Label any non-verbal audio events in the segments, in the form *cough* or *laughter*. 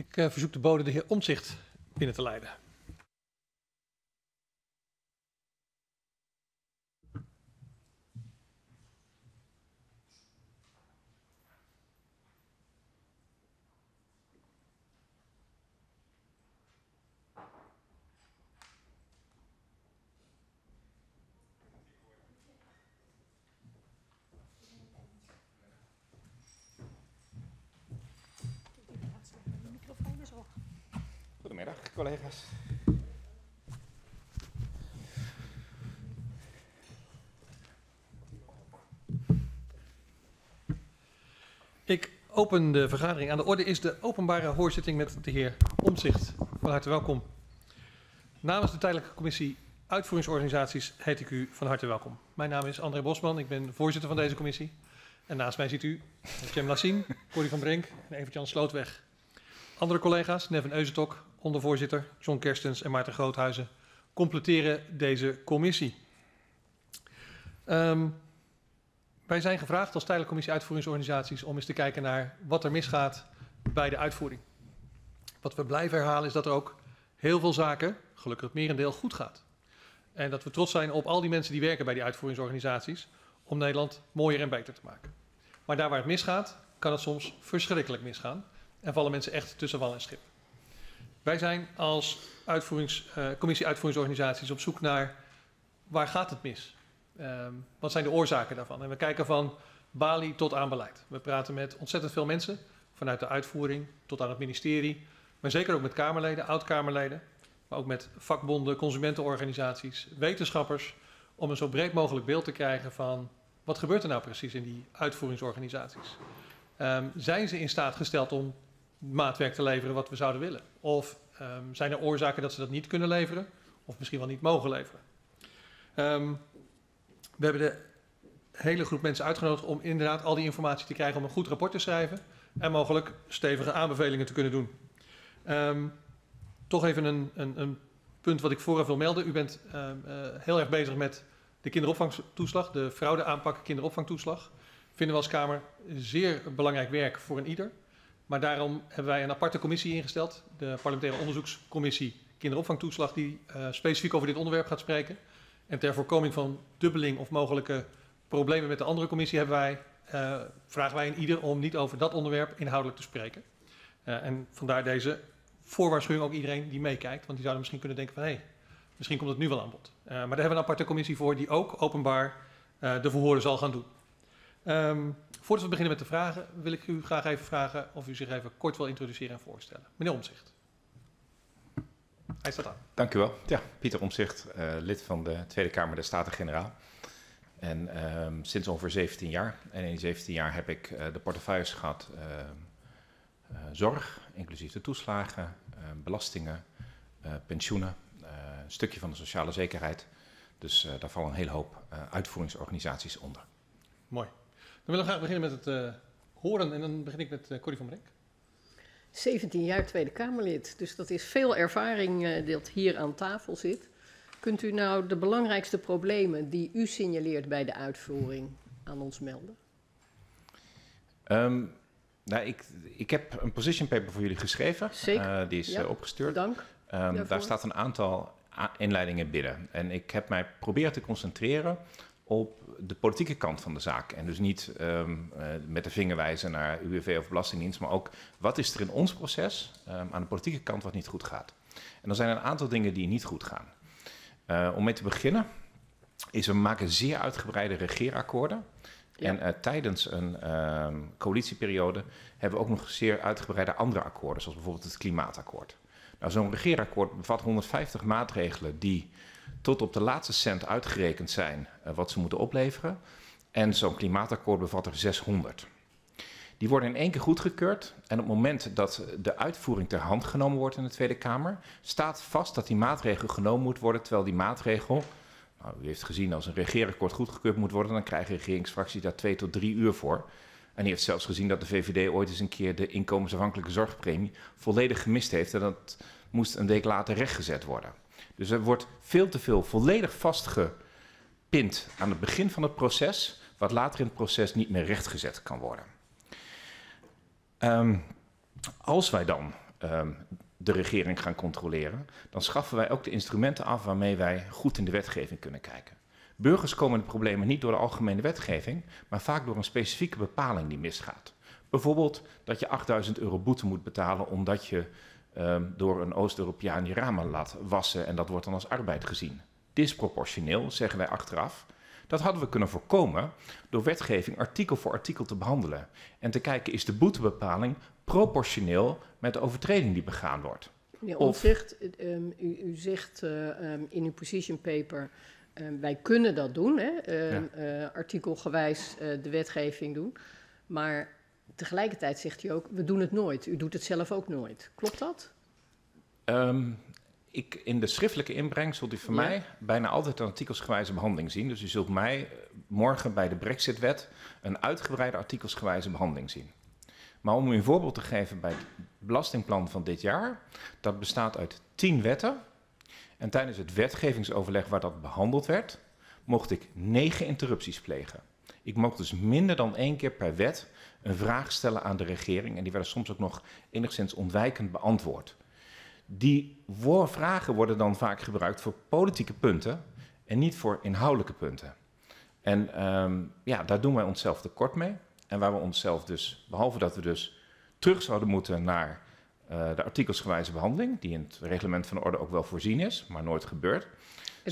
Ik uh, verzoek de bode de heer Omtzigt binnen te leiden. Goedemiddag, collega's. Ik open de vergadering. Aan de orde is de openbare hoorzitting met de heer Omtzigt. Van harte welkom. Namens de tijdelijke commissie uitvoeringsorganisaties heet ik u van harte welkom. Mijn naam is André Bosman, ik ben voorzitter van deze commissie. En naast mij ziet u Jem Lassien, Corrie van Brink en Evert-Jan Slootweg. Andere collega's, Neven Euzentok, ondervoorzitter John Kerstens en Maarten Groothuizen completeren deze commissie. Um, wij zijn gevraagd als tijdelijke commissie uitvoeringsorganisaties om eens te kijken naar wat er misgaat bij de uitvoering. Wat we blijven herhalen is dat er ook heel veel zaken, gelukkig het merendeel, goed gaat. En dat we trots zijn op al die mensen die werken bij die uitvoeringsorganisaties om Nederland mooier en beter te maken. Maar daar waar het misgaat, kan het soms verschrikkelijk misgaan en vallen mensen echt tussen wal en schip. Wij zijn als uitvoerings, uh, commissie uitvoeringsorganisaties op zoek naar waar gaat het mis? Um, wat zijn de oorzaken daarvan? En we kijken van Bali tot aan beleid. We praten met ontzettend veel mensen, vanuit de uitvoering tot aan het ministerie, maar zeker ook met Kamerleden, oud-Kamerleden, maar ook met vakbonden, consumentenorganisaties, wetenschappers, om een zo breed mogelijk beeld te krijgen van wat gebeurt er nou precies in die uitvoeringsorganisaties. Um, zijn ze in staat gesteld om maatwerk te leveren wat we zouden willen? Of um, zijn er oorzaken dat ze dat niet kunnen leveren? Of misschien wel niet mogen leveren? We hebben de hele groep mensen uitgenodigd om inderdaad al die informatie te krijgen om een goed rapport te schrijven. En mogelijk stevige aanbevelingen te kunnen doen. Um, toch even een, een, een, punt wat ik vooraf wil melden. U bent uh, uh, heel erg bezig met de kinderopvangtoeslag, de fraudeaanpak kinderopvangtoeslag. Vinden we als Kamer zeer belangrijk werk voor een ieder. Maar daarom hebben wij een aparte commissie ingesteld, de parlementaire onderzoekscommissie kinderopvangtoeslag, die uh, specifiek over dit onderwerp gaat spreken. En ter voorkoming van dubbeling of mogelijke problemen met de andere commissie hebben wij, uh, vragen wij in ieder om niet over dat onderwerp inhoudelijk te spreken. Uh, en vandaar deze voorwaarschuwing ook iedereen die meekijkt, want die zouden misschien kunnen denken van hé, hey, misschien komt het nu wel aan bod. Uh, maar daar hebben we een aparte commissie voor die ook openbaar de verhoren zal gaan doen. Um, voordat we beginnen met de vragen, wil ik u graag even vragen of u zich even kort wil introduceren en voorstellen. Meneer Omzicht. Hij staat aan. Dank u wel. Ja, Pieter Omzicht, uh, lid van de Tweede Kamer der Staten-Generaal. En um, sinds ongeveer 17 jaar. En in die 17 jaar heb ik uh, de portefeuilles gehad uh, zorg, inclusief de toeslagen, belastingen, pensioenen, een stukje van de sociale zekerheid. Dus daar vallen een hele hoop uitvoeringsorganisaties onder. Mooi. Dan willen we graag beginnen met het horen en dan begin ik met Corrie van Brink. 17 jaar Tweede Kamerlid, dus dat is veel ervaring uh, dat hier aan tafel zit. Kunt u nou de belangrijkste problemen die u signaleert bij de uitvoering aan ons melden? Um, nou, ik, ik heb een position paper voor jullie geschreven. Zeker. Uh, die is ja, uh, opgestuurd. Dank. Um, daar staat een aantal inleidingen binnen. En ik heb mij proberen te concentreren op de politieke kant van de zaak. En dus niet um, uh, met de vinger wijzen naar UWV of Belastingdienst, maar ook wat is er in ons proces um, aan de politieke kant wat niet goed gaat. En er zijn een aantal dingen die niet goed gaan. Uh, om mee te beginnen is we maken zeer uitgebreide regeerakkoorden. Ja. En uh, tijdens een um, coalitieperiode hebben we ook nog zeer uitgebreide andere akkoorden, zoals bijvoorbeeld het klimaatakkoord. Nou, zo'n regeerakkoord bevat 150 maatregelen die tot op de laatste cent uitgerekend zijn uh, wat ze moeten opleveren. En zo'n klimaatakkoord bevat er 600. Die worden in één keer goedgekeurd. En op het moment dat de uitvoering ter hand genomen wordt in de Tweede Kamer, staat vast dat die maatregel genomen moet worden. Terwijl die maatregel, nou, u heeft gezien, als een regeerakkoord goedgekeurd moet worden, dan krijgen regeringsfracties daar twee tot drie uur voor. En die heeft zelfs gezien dat de VVD ooit eens een keer de inkomensafhankelijke zorgpremie volledig gemist heeft. En dat moest een week later rechtgezet worden. Dus er wordt veel te veel volledig vastgepind aan het begin van het proces, wat later in het proces niet meer rechtgezet kan worden. Um, als wij dan ehm, de regering gaan controleren, dan schaffen wij ook de instrumenten af waarmee wij goed in de wetgeving kunnen kijken. Burgers komen de problemen niet door de algemene wetgeving, maar vaak door een specifieke bepaling die misgaat. Bijvoorbeeld dat je 8000 euro boete moet betalen omdat je um, door een Oost-Europeaan je ramen laat wassen en dat wordt dan als arbeid gezien. Disproportioneel, zeggen wij achteraf. Dat hadden we kunnen voorkomen door wetgeving artikel voor artikel te behandelen en te kijken is de boetebepaling proportioneel met de overtreding die begaan wordt. Ja, Omtzigt, um, u, u, zegt uh, um, in uw position paper, um, wij kunnen dat doen, hè? Ja. Uh, artikelgewijs uh, de wetgeving doen, maar tegelijkertijd zegt u ook, we doen het nooit. U doet het zelf ook nooit. Klopt dat? ik, in de schriftelijke inbreng zult u van ja. mij bijna altijd een artikelsgewijze behandeling zien. Dus u zult mij morgen bij de Brexit-wet een uitgebreide artikelsgewijze behandeling zien. Maar om u een voorbeeld te geven bij het belastingplan van dit jaar, dat bestaat uit tien wetten. En tijdens het wetgevingsoverleg waar dat behandeld werd, mocht ik negen interrupties plegen. Ik mocht dus minder dan één keer per wet een vraag stellen aan de regering. En die werden soms ook nog enigszins ontwijkend beantwoord. Die vragen worden dan vaak gebruikt voor politieke punten en niet voor inhoudelijke punten. En um, ja, daar doen wij onszelf tekort mee. En waar we onszelf dus, behalve dat we dus terug zouden moeten naar uh, de artikelsgewijze behandeling, die in het reglement van de orde ook wel voorzien is, maar nooit gebeurt.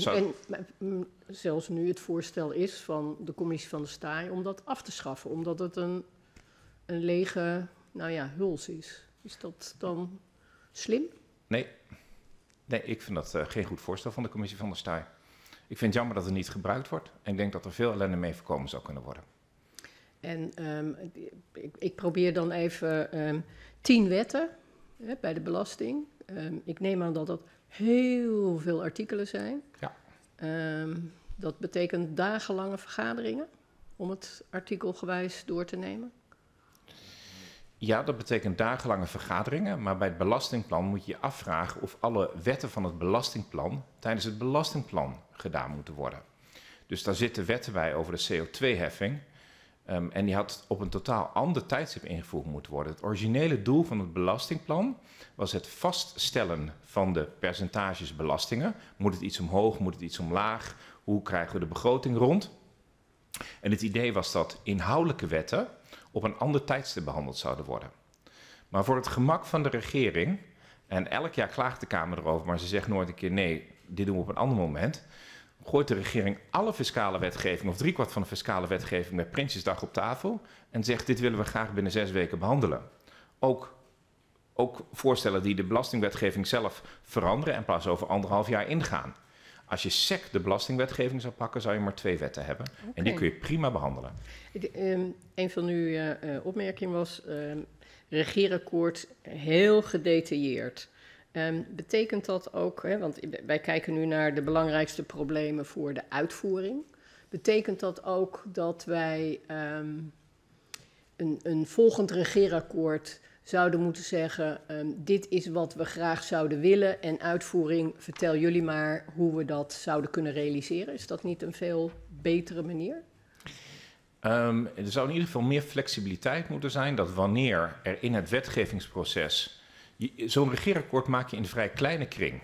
En, en zelfs nu het voorstel is van de commissie van de Staai om dat af te schaffen, omdat het een, een lege, nou ja, huls is. Is dat dan slim? Nee, nee ik vind dat uh, geen goed voorstel van de commissie van de Staai. Ik vind het jammer dat het niet gebruikt wordt en ik denk dat er veel ellende mee voorkomen zou kunnen worden. En um, ik, ik, probeer dan even um, tien wetten hè, bij de belasting. Um, ik neem aan dat dat heel veel artikelen zijn. Ja. dat betekent dagenlange vergaderingen om het artikelgewijs door te nemen. Ja, dat betekent dagenlange vergaderingen, maar bij het belastingplan moet je je afvragen of alle wetten van het belastingplan tijdens het belastingplan gedaan moeten worden. Dus daar zitten wetten bij over de CO2-heffing, Um, en die had op een totaal ander tijdstip ingevoerd moeten worden. Het originele doel van het belastingplan was het vaststellen van de percentages belastingen. Moet het iets omhoog, moet het iets omlaag? Hoe krijgen we de begroting rond? En het idee was dat inhoudelijke wetten op een ander tijdstip behandeld zouden worden. Maar voor het gemak van de regering, en elk jaar klaagt de Kamer erover, maar ze zegt nooit een keer nee, dit doen we op een ander moment gooit de regering alle fiscale wetgeving, of driekwart van de fiscale wetgeving, met Prinsjesdag op tafel en zegt: Dit willen we graag binnen zes weken behandelen. Ook, ook voorstellen die de belastingwetgeving zelf veranderen en pas over anderhalf jaar ingaan. Als je SEC de belastingwetgeving zou pakken, zou je maar twee wetten hebben. Okay. En die kun je prima behandelen. Um, een van uw uh, opmerkingen was: uh, regeerakkoord heel gedetailleerd. Um, betekent dat ook, hè, want wij kijken nu naar de belangrijkste problemen voor de uitvoering. Betekent dat ook dat wij um, een, een, volgend regeerakkoord zouden moeten zeggen: um, dit is wat we graag zouden willen en uitvoering, vertel jullie maar hoe we dat zouden kunnen realiseren? Is dat niet een veel betere manier? er zou in ieder geval meer flexibiliteit moeten zijn dat wanneer er in het wetgevingsproces Zo'n regeerakkoord maak je in een vrij kleine kring.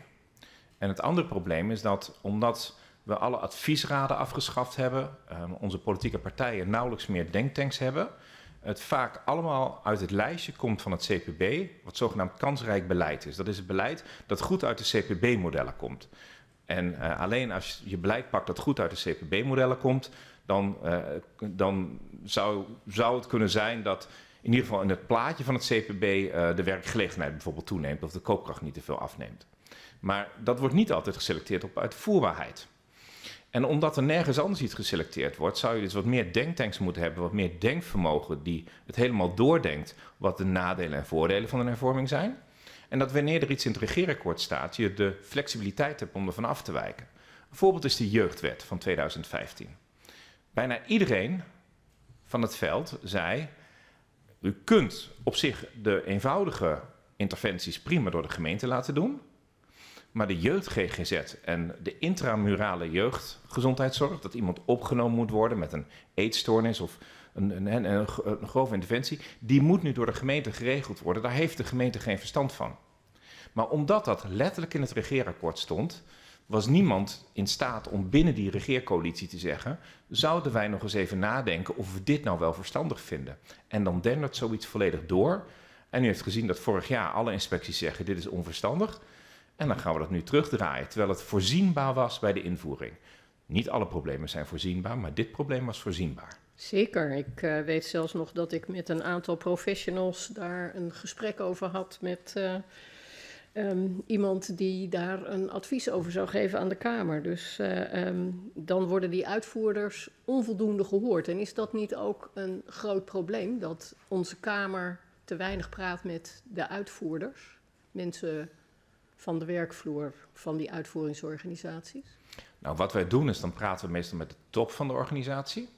En het andere probleem is dat omdat we alle adviesraden afgeschaft hebben, um, onze politieke partijen nauwelijks meer denktanks hebben, het vaak allemaal uit het lijstje komt van het CPB, wat zogenaamd kansrijk beleid is. Dat is het beleid dat goed uit de CPB-modellen komt. En uh, alleen als je beleid pakt dat goed uit de CPB-modellen komt, dan, uh, dan zou, zou het kunnen zijn dat in ieder geval in het plaatje van het CPB eh, de werkgelegenheid bijvoorbeeld toeneemt of de koopkracht niet te veel afneemt. Maar dat wordt niet altijd geselecteerd op uitvoerbaarheid. En omdat er nergens anders iets geselecteerd wordt, zou je dus wat meer denktanks moeten hebben, wat meer denkvermogen die het helemaal doordenkt wat de nadelen en voordelen van een hervorming zijn. En dat wanneer er iets in het regeerakkoord staat, je de flexibiliteit hebt om ervan af te wijken. Een voorbeeld is de jeugdwet van 2015. Bijna iedereen van het veld zei, u kunt op zich de eenvoudige interventies prima door de gemeente laten doen. Maar de jeugd-GGZ en de intramurale jeugdgezondheidszorg, dat iemand opgenomen moet worden met een eetstoornis of een, een, een, een, grove interventie, die moet nu door de gemeente geregeld worden. Daar heeft de gemeente geen verstand van. Maar omdat dat letterlijk in het regeerakkoord stond, was niemand in staat om binnen die regeercoalitie te zeggen: zouden wij nog eens even nadenken of we dit nou wel verstandig vinden? En dan dendert zoiets volledig door. En u heeft gezien dat vorig jaar alle inspecties zeggen: dit is onverstandig. En dan gaan we dat nu terugdraaien, terwijl het voorzienbaar was bij de invoering. Niet alle problemen zijn voorzienbaar, maar dit probleem was voorzienbaar. Zeker. Ik uh, weet zelfs nog dat ik met een aantal professionals daar een gesprek over had met uh, um, iemand die daar een advies over zou geven aan de Kamer. Dus uh, um, dan worden die uitvoerders onvoldoende gehoord. En is dat niet ook een groot probleem dat onze Kamer te weinig praat met de uitvoerders, mensen van de werkvloer van die uitvoeringsorganisaties? Nou, wat wij doen is dan praten we meestal met de top van de organisatie.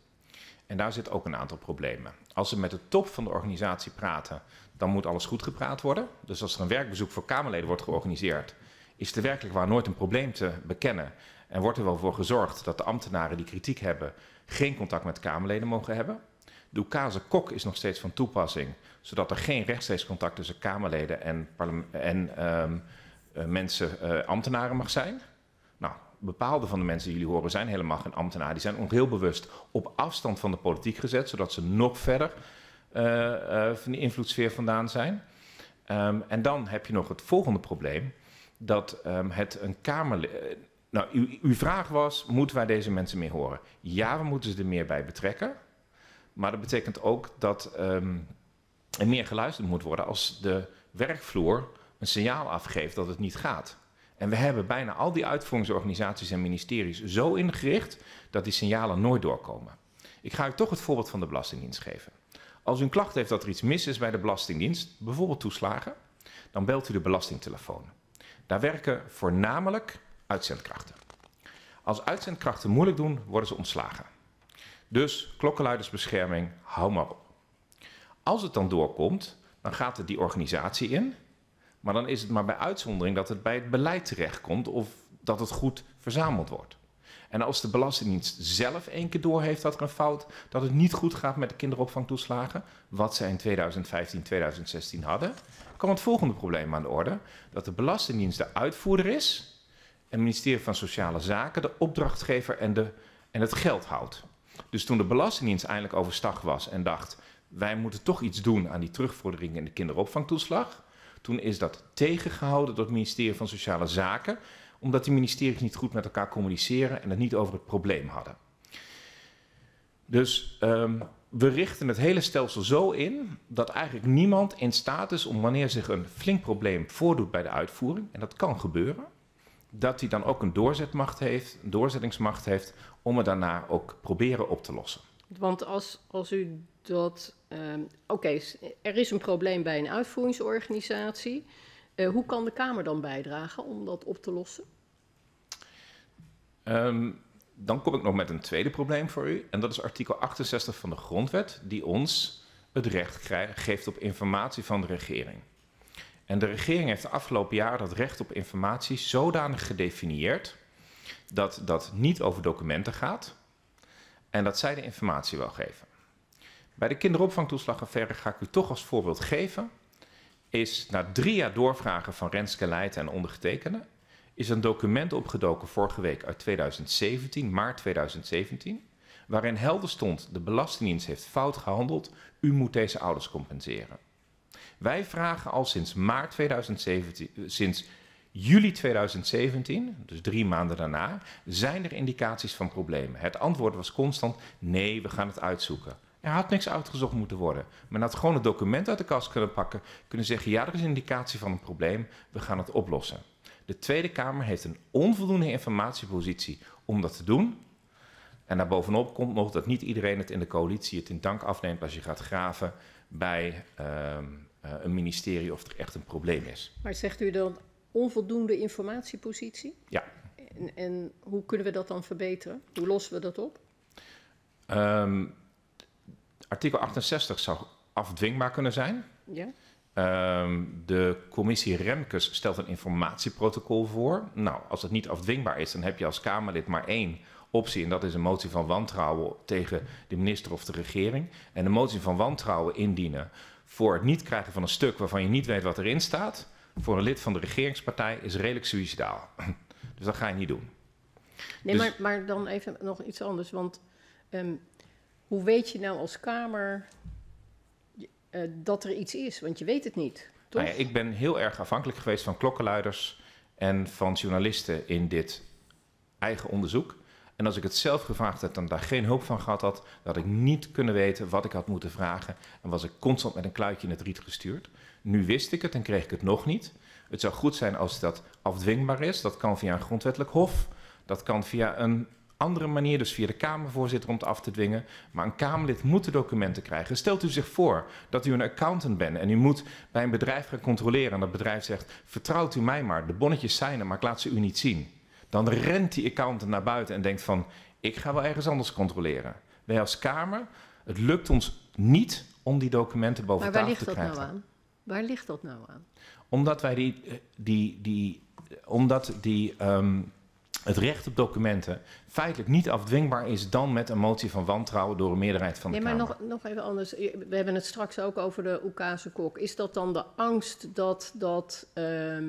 En daar zit ook een aantal problemen. Als we met de top van de organisatie praten, dan moet alles goed gepraat worden. Dus als er een werkbezoek voor Kamerleden wordt georganiseerd, is er werkelijk waar nooit een probleem te bekennen. En wordt er wel voor gezorgd dat de ambtenaren die kritiek hebben geen contact met Kamerleden mogen hebben. De Oekase kok is nog steeds van toepassing, zodat er geen rechtstreeks contact tussen Kamerleden en, en um, uh, mensen, uh, ambtenaren mag zijn. Nou, bepaalde van de mensen die jullie horen zijn helemaal geen ambtenaar. Die zijn ook heel bewust op afstand van de politiek gezet, zodat ze nog verder van die invloedssfeer vandaan zijn. Um, en dan heb je nog het volgende probleem, dat um, het een Kamer... Nou, uw, uw vraag was, moeten wij deze mensen meer horen? Ja, we moeten ze er meer bij betrekken. Maar dat betekent ook dat um, er meer geluisterd moet worden als de werkvloer een signaal afgeeft dat het niet gaat. En we hebben bijna al die uitvoeringsorganisaties en ministeries zo ingericht dat die signalen nooit doorkomen. Ik ga u toch het voorbeeld van de Belastingdienst geven. Als u een klacht heeft dat er iets mis is bij de Belastingdienst, bijvoorbeeld toeslagen, dan belt u de belastingtelefoon. Daar werken voornamelijk uitzendkrachten. Als uitzendkrachten moeilijk doen, worden ze ontslagen. Dus klokkenluidersbescherming, hou maar op. Als het dan doorkomt, dan gaat het die organisatie in. Maar dan is het maar bij uitzondering dat het bij het beleid terechtkomt of dat het goed verzameld wordt. En als de Belastingdienst zelf één keer door heeft dat er een fout, dat het niet goed gaat met de kinderopvangtoeslagen, wat ze in 2015, 2016 hadden, kwam het volgende probleem aan de orde: dat de Belastingdienst de uitvoerder is en het ministerie van Sociale Zaken de opdrachtgever en, de, en het geld houdt. Dus toen de Belastingdienst eindelijk overstag was en dacht: wij moeten toch iets doen aan die terugvordering in de kinderopvangtoeslag, toen is dat tegengehouden door het ministerie van Sociale Zaken, omdat die ministeries niet goed met elkaar communiceren en het niet over het probleem hadden. Dus um, we richten het hele stelsel zo in dat eigenlijk niemand in staat is om wanneer zich een flink probleem voordoet bij de uitvoering, en dat kan gebeuren, dat hij dan ook een doorzetmacht heeft, een doorzettingsmacht heeft om het daarna ook proberen op te lossen. Want als, als u dat. Um, Oké, er is een probleem bij een uitvoeringsorganisatie. Uh, hoe kan de Kamer dan bijdragen om dat op te lossen? Um, dan kom ik nog met een tweede probleem voor u. En dat is artikel 68 van de Grondwet, die ons het recht geeft op informatie van de regering. En de regering heeft de afgelopen jaren dat recht op informatie zodanig gedefinieerd dat dat niet over documenten gaat en dat zij de informatie wel geven. Bij de kinderopvangtoeslagaffaire ga ik u toch als voorbeeld geven, is na drie jaar doorvragen van Renske Leijten en ondergetekende, is een document opgedoken vorige week uit 2017, maart 2017, waarin helder stond, de Belastingdienst heeft fout gehandeld, u moet deze ouders compenseren. Wij vragen al sinds maart 2017, sinds juli 2017, dus drie maanden daarna, zijn er indicaties van problemen. Het antwoord was constant: nee, we gaan het uitzoeken. Er had niks uitgezocht moeten worden. Men had gewoon het document uit de kast kunnen pakken, kunnen zeggen: ja, er is een indicatie van een probleem, we gaan het oplossen. De Tweede Kamer heeft een onvoldoende informatiepositie om dat te doen. En daarbovenop komt nog dat niet iedereen het in de coalitie het in dank afneemt als je gaat graven bij uh, uh, een ministerie of er echt een probleem is. Maar zegt u dan onvoldoende informatiepositie? Ja. En, en hoe kunnen we dat dan verbeteren? Hoe lossen we dat op? Um, artikel 68 zou afdwingbaar kunnen zijn. Ja. Ehm, de commissie Remkes stelt een informatieprotocol voor. Nou, als het niet afdwingbaar is, dan heb je als Kamerlid maar één optie. En dat is een motie van wantrouwen tegen de minister of de regering. En de motie van wantrouwen indienen voor het niet krijgen van een stuk waarvan je niet weet wat erin staat. Voor een lid van de regeringspartij is redelijk suicidaal. *clears throat* Dus dat ga je niet doen. Nee, Dus- maar, maar dan even nog iets anders. Want ehm, hoe weet je nou als Kamer eh, dat er iets is? Want je weet het niet, toch? Nou ja, ik ben heel erg afhankelijk geweest van klokkenluiders en van journalisten in dit eigen onderzoek. En als ik het zelf gevraagd had en daar geen hulp van gehad had, dan had ik niet kunnen weten wat ik had moeten vragen. En was ik constant met een kluitje in het riet gestuurd. Nu wist ik het en kreeg ik het nog niet. Het zou goed zijn als dat afdwingbaar is. Dat kan via een grondwettelijk hof. Dat kan via een andere manier, dus via de Kamervoorzitter om het af te dwingen. Maar een Kamerlid moet de documenten krijgen. Stelt u zich voor dat u een accountant bent en u moet bij een bedrijf gaan controleren. En dat bedrijf zegt: Vertrouwt u mij maar, de bonnetjes zijn er, maar ik laat ze u niet zien. Dan rent die accountant naar buiten en denkt: van, Ik ga wel ergens anders controleren. Wij als Kamer, het lukt ons niet om die documenten boven maar waar tafel ligt te dat krijgen. nou aan? Waar ligt dat nou aan? Omdat wij die, eh, die, die, omdat die, ehm, het recht op documenten feitelijk niet afdwingbaar is dan met een motie van wantrouwen door een meerderheid van de Nee, maar Kamer. nog, nog even anders. We hebben het straks ook over de Oekase kok. Is dat dan de angst dat, dat, ehm,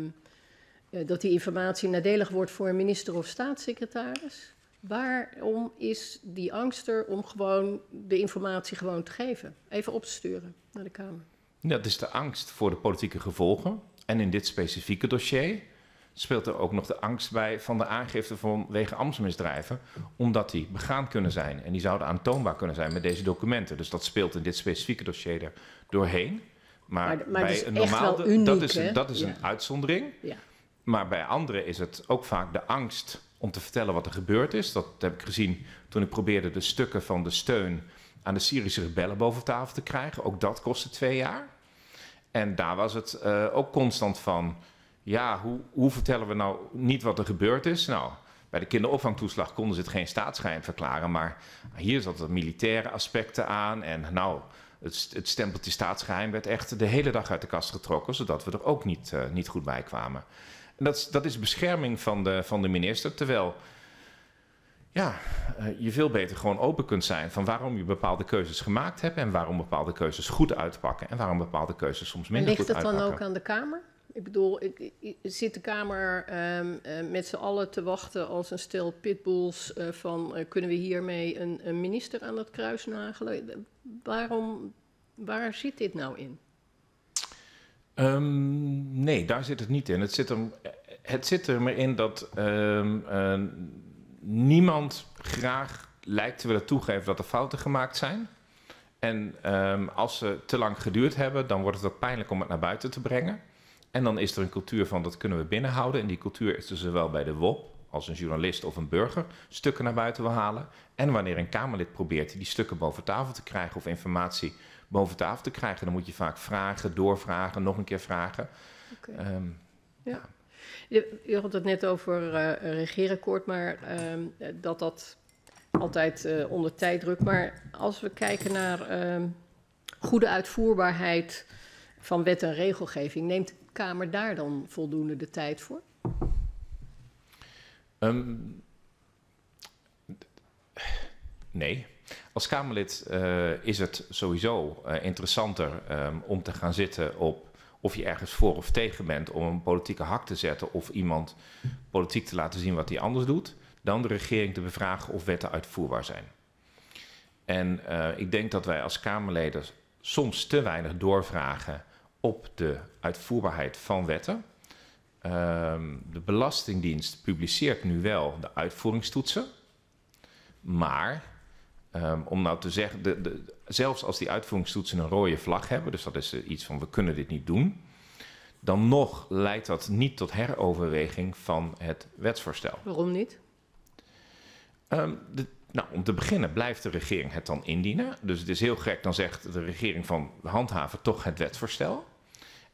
eh, dat die informatie nadelig wordt voor een minister of staatssecretaris? Waarom is die angst er om gewoon de informatie gewoon te geven? Even op te sturen naar de Kamer. Dat is de angst voor de politieke gevolgen. En in dit specifieke dossier speelt er ook nog de angst bij van de aangifte vanwege ambtsmisdrijven, omdat die begaan kunnen zijn. En die zouden aantoonbaar kunnen zijn met deze documenten. Dus dat speelt in dit specifieke dossier er doorheen. Maar, Maar- maar bij een normaal, uniek, dat is, hè? dat is Ja. een uitzondering. Ja. Maar bij anderen is het ook vaak de angst om te vertellen wat er gebeurd is. Dat heb ik gezien toen ik probeerde de stukken van de steun aan de Syrische rebellen boven tafel te krijgen. Ook dat kostte twee jaar. En daar was het eh, ook constant van, ja, hoe, hoe vertellen we nou niet wat er gebeurd is? Nou, bij de kinderopvangtoeslag konden ze het geen staatsgeheim verklaren, maar hier zat er militaire aspecten aan. En nou, het, het stempeltje staatsgeheim werd echt de hele dag uit de kast getrokken, zodat we er ook niet, eh, niet goed bij kwamen. En dat, is- dat is bescherming van de, van de minister, terwijl ja, eh, je veel beter gewoon open kunt zijn van waarom je bepaalde keuzes gemaakt hebt en waarom bepaalde keuzes goed uitpakken en waarom bepaalde keuzes soms En minder ligt goed het dan uitpakken. ook aan de Kamer? Ik bedoel, ik- zit de Kamer ehm, eh, met z'n allen te wachten als een stel pitbulls eh, van eh, kunnen we hiermee een, een minister aan het kruis nagelen? Waarom, waar zit dit nou in? Ehm, nee, daar zit het niet in. Het zit er, het zit er maar in dat ehm, eh, niemand graag lijkt te willen toegeven dat er fouten gemaakt zijn. En als ze te lang geduurd hebben, dan wordt het ook pijnlijk om het naar buiten te brengen. En dan is er een cultuur van dat kunnen we binnenhouden. En die cultuur is dus zowel bij de WOP als een journalist of een burger stukken naar buiten wil halen. En wanneer een Kamerlid probeert die stukken boven tafel te krijgen of informatie boven tafel te krijgen, dan moet je vaak vragen, doorvragen, nog een keer vragen. Oké. Ehm, Je, je had het net over een regeerakkoord, maar ehm, eh, dat dat altijd eh, onder tijddruk. Maar als we kijken naar ehm, goede uitvoerbaarheid van wet en regelgeving, neemt Kamer daar dan voldoende de tijd voor? Ehm, nee. Als Kamerlid eh, is het sowieso eh, interessanter ehm, om te gaan zitten op of je ergens voor of tegen bent om een politieke hak te zetten of iemand politiek te laten zien wat hij anders doet, dan de regering te bevragen of wetten uitvoerbaar zijn. En eh, ik denk dat wij als Kamerleden soms te weinig doorvragen op de uitvoerbaarheid van wetten. Ehm, de Belastingdienst publiceert nu wel de uitvoeringstoetsen. Maar ehm, om nou te zeggen, de, de, zelfs als die uitvoeringstoetsen een rode vlag hebben, dus dat is eh, iets van we kunnen dit niet doen, dan nog leidt dat niet tot heroverweging van het wetsvoorstel. Waarom niet? Ehm, de, nou, om te beginnen blijft de regering het dan indienen. Dus het is heel gek, dan zegt de regering van handhaven toch het wetsvoorstel.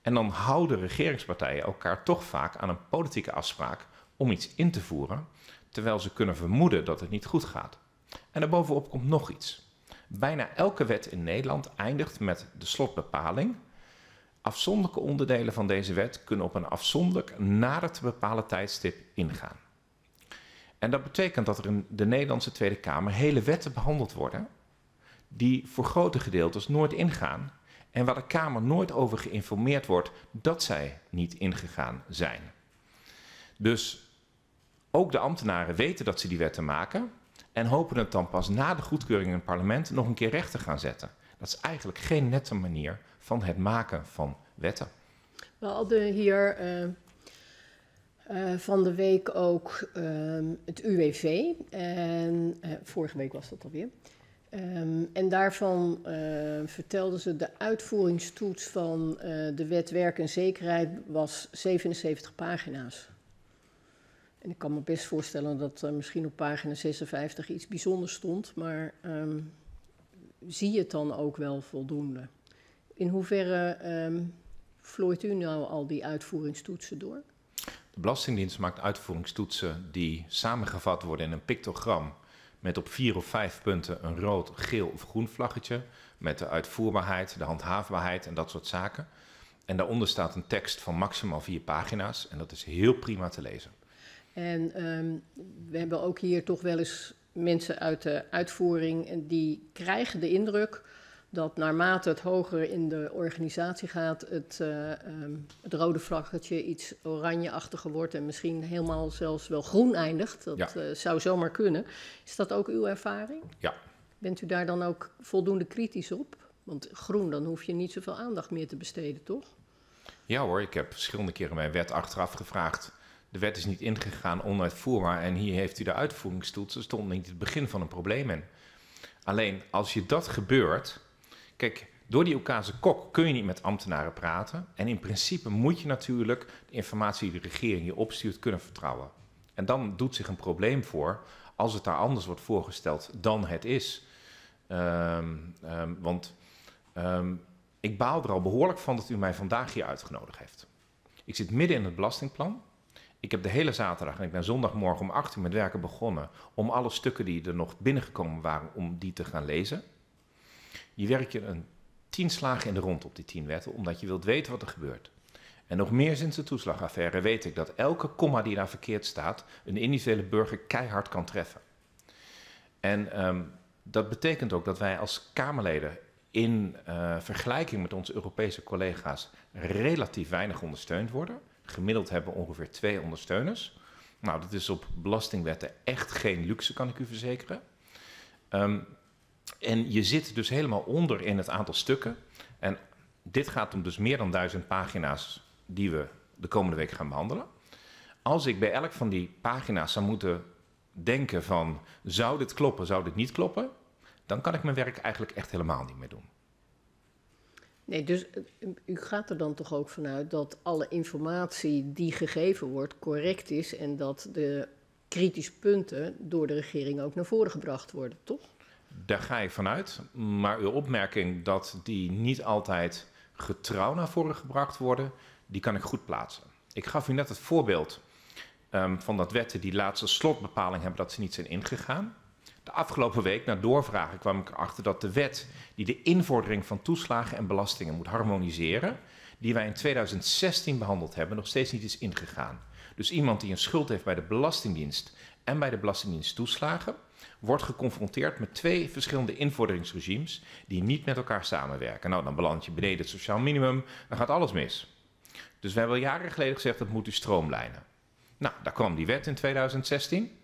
En dan houden regeringspartijen elkaar toch vaak aan een politieke afspraak om iets in te voeren, terwijl ze kunnen vermoeden dat het niet goed gaat. En daarbovenop komt nog iets. Bijna elke wet in Nederland eindigt met de slotbepaling. Afzonderlijke onderdelen van deze wet kunnen op een afzonderlijk nader te bepalen tijdstip ingaan. En dat betekent dat er in de Nederlandse Tweede Kamer hele wetten behandeld worden die voor grote gedeeltes nooit ingaan en waar de Kamer nooit over geïnformeerd wordt dat zij niet ingegaan zijn. Dus ook de ambtenaren weten dat ze die wetten maken en hopen het dan pas na de goedkeuring in het parlement nog een keer recht te gaan zetten. Dat is eigenlijk geen nette manier van het maken van wetten. We hadden hier uh, uh, van de week ook uh, het UWV. En eh, vorige week was dat alweer. Um, en daarvan vertelden ze de uitvoeringstoets van de wet werk en zekerheid was 77 pagina's. En ik kan me best voorstellen dat er misschien op pagina 56 iets bijzonders stond, maar um, zie je het dan ook wel voldoende? In hoeverre vlooit u nou al die uitvoeringstoetsen door? De Belastingdienst maakt uitvoeringstoetsen die samengevat worden in een pictogram met op vier of vijf punten een rood, geel of groen vlaggetje met de uitvoerbaarheid, de handhaafbaarheid en dat soort zaken. En daaronder staat een tekst van maximaal vier pagina's en dat is heel prima te lezen. En um, we hebben ook hier toch wel eens mensen uit de uitvoering en die krijgen de indruk dat naarmate het hoger in de organisatie gaat, het, uh, um, het rode vlaggetje iets oranjeachtiger wordt en misschien helemaal zelfs wel groen eindigt. Dat ja. uh, zou zomaar kunnen. Is dat ook uw ervaring? Ja. Bent u daar dan ook voldoende kritisch op? Want groen, dan hoef je niet zoveel aandacht meer te besteden, toch? Ja hoor, ik heb verschillende keren mijn wet achteraf gevraagd. De wet is niet ingegaan, onuitvoerbaar en hier heeft u de uitvoeringstoets. Er stond niet het begin van een probleem in. Alleen als je dat gebeurt, Kijk, door die Oekase kok kun je niet met ambtenaren praten. En in principe moet je natuurlijk de informatie die de regering je opstuurt kunnen vertrouwen. En dan doet zich een probleem voor als het daar anders wordt voorgesteld dan het is. Um, um, want um, ik baal er al behoorlijk van dat u mij vandaag hier uitgenodigd heeft. Ik zit midden in het belastingplan. Ik heb de hele zaterdag en ik ben zondagmorgen om 8 uur met werken begonnen om alle stukken die er nog binnengekomen waren, om die te gaan lezen. Je werkt je een tien slagen in de rond op die tien wetten, omdat je wilt weten wat er gebeurt. En nog meer sinds de toeslagaffaire weet ik dat elke komma die daar verkeerd staat, een individuele burger keihard kan treffen. En um, dat betekent ook dat wij als Kamerleden in uh, vergelijking met onze Europese collega's relatief weinig ondersteund worden. Gemiddeld hebben we ongeveer twee ondersteuners. Nou, dat is op belastingwetten echt geen luxe, kan ik u verzekeren. Um, en je zit dus helemaal onder in het aantal stukken. En dit gaat om dus meer dan duizend pagina's die we de komende week gaan behandelen. Als ik bij elk van die pagina's zou moeten denken van zou dit kloppen, zou dit niet kloppen, dan kan ik mijn werk eigenlijk echt helemaal niet meer doen. Nee, dus u gaat er dan toch ook vanuit dat alle informatie die gegeven wordt correct is en dat de kritische punten door de regering ook naar voren gebracht worden, toch? Daar ga ik vanuit. Maar uw opmerking dat die niet altijd getrouw naar voren gebracht worden, die kan ik goed plaatsen. Ik gaf u net het voorbeeld um, van dat wetten die laatste slotbepaling hebben dat ze niet zijn ingegaan. De afgelopen week, na doorvragen, kwam ik erachter dat de wet die de invordering van toeslagen en belastingen moet harmoniseren, die wij in 2016 behandeld hebben, nog steeds niet is ingegaan. Dus iemand die een schuld heeft bij de Belastingdienst en bij de Belastingdienst toeslagen, wordt geconfronteerd met twee verschillende invorderingsregimes die niet met elkaar samenwerken. Nou, dan beland je beneden het sociaal minimum, dan gaat alles mis. Dus we hebben al jaren geleden gezegd dat moet u stroomlijnen. Nou, daar kwam die wet in 2016.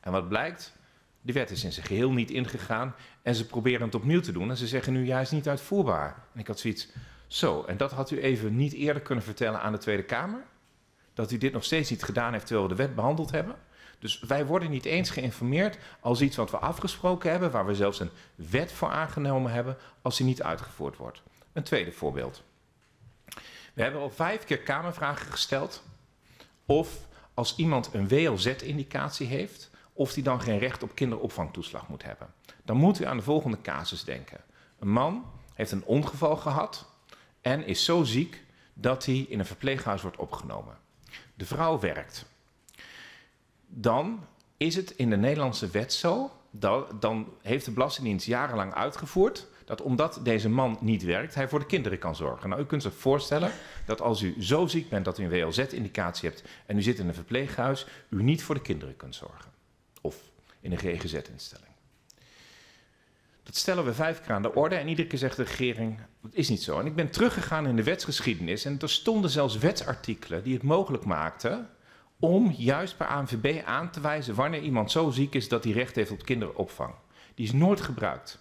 En wat blijkt? Die wet is in zijn geheel niet ingegaan en ze proberen het opnieuw te doen en ze zeggen nu ja, is niet uitvoerbaar. En ik had zoiets, zo, en dat had u even niet eerder kunnen vertellen aan de Tweede Kamer? Dat u dit nog steeds niet gedaan heeft terwijl we de wet behandeld hebben? Dus wij worden niet eens geïnformeerd als iets wat we afgesproken hebben, waar we zelfs een wet voor aangenomen hebben, als die niet uitgevoerd wordt. Een tweede voorbeeld. We hebben al vijf keer Kamervragen gesteld of als iemand een WLZ-indicatie heeft, of die dan geen recht op kinderopvangtoeslag moet hebben. Dan moet u aan de volgende casus denken. Een man heeft een ongeval gehad en is zo ziek dat hij in een verpleeghuis wordt opgenomen. De vrouw werkt dan is het in de Nederlandse wet zo, dan heeft de Belastingdienst jarenlang uitgevoerd dat dat omdat deze man niet werkt, hij voor de kinderen kan zorgen. Nou, u kunt zich voorstellen dat als u zo ziek bent dat u een WLZ-indicatie hebt en u zit in een verpleeghuis, u niet voor de kinderen kunt zorgen. Of in een GGZ-instelling. Dat stellen we vijf keer aan de orde en iedere keer zegt de regering, dat is niet zo. En ik ben teruggegaan in de wetsgeschiedenis en er stonden zelfs wetsartikelen die het mogelijk maakten om juist bij ANVB aan te wijzen wanneer iemand zo ziek is dat hij recht heeft op kinderopvang. Die is nooit gebruikt.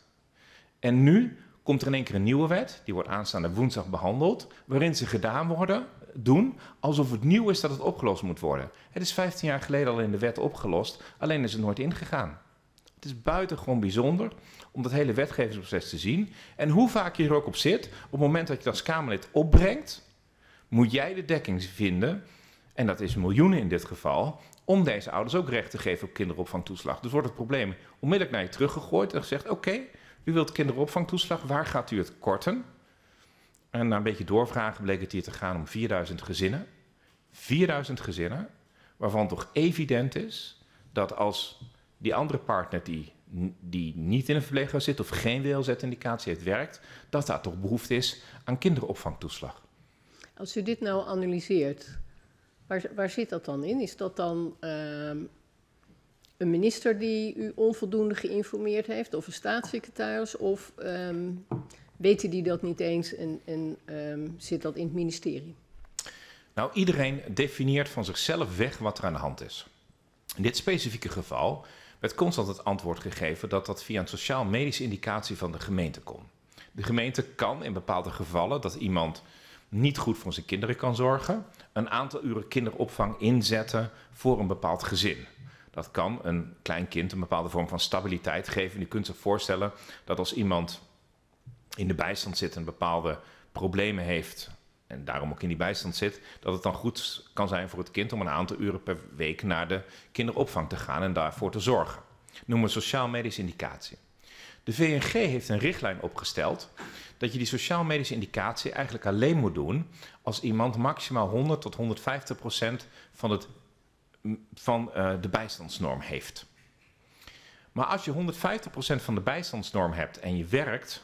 En nu komt er in één keer een nieuwe wet, die wordt aanstaande woensdag behandeld, waarin ze gedaan worden, doen alsof het nieuw is dat het opgelost moet worden. Het is 15 jaar geleden al in de wet opgelost, alleen is het nooit ingegaan. Het is buitengewoon bijzonder om dat hele wetgevingsproces te zien. En hoe vaak je er ook op zit, op het moment dat je dat als Kamerlid opbrengt, moet jij de dekking vinden, en dat is miljoenen in dit geval, om deze ouders ook recht te geven op kinderopvangtoeslag. Dus wordt het probleem onmiddellijk naar je teruggegooid en gezegd: Oké, u wilt kinderopvangtoeslag, waar gaat u het korten? En na een beetje doorvragen bleek het hier te gaan om 4000 gezinnen. 4000 gezinnen, waarvan toch evident is dat als die andere partner die, die niet in een verpleeghuis zit of geen WLZ-indicatie heeft werkt, dat daar toch behoefte is aan kinderopvangtoeslag. Als u dit nou analyseert, waar, waar zit dat dan in? Is dat dan ehm, een minister die u onvoldoende geïnformeerd heeft, of een staatssecretaris, of um, weten die dat niet eens en, en ehm, zit dat in het ministerie? Nou, iedereen definieert van zichzelf weg wat er aan de hand is. In dit specifieke geval werd constant het antwoord gegeven dat dat via een sociaal-medische indicatie van de gemeente kon. De gemeente kan in bepaalde gevallen dat iemand niet goed voor zijn kinderen kan zorgen, een aantal uren kinderopvang inzetten voor een bepaald gezin. Dat kan een klein kind een bepaalde vorm van stabiliteit geven. Je kunt zich voorstellen dat als iemand in de bijstand zit en bepaalde problemen heeft en daarom ook in die bijstand zit, dat het dan goed kan zijn voor het kind om een aantal uren per week naar de kinderopvang te gaan en daarvoor te zorgen. Noemen we sociaal-medische indicatie. De VNG heeft een richtlijn opgesteld dat je die sociaal-medische indicatie eigenlijk alleen moet doen als iemand maximaal 100 tot 150 procent van, het, van uh, de bijstandsnorm heeft. Maar als je 150 procent van de bijstandsnorm hebt en je werkt,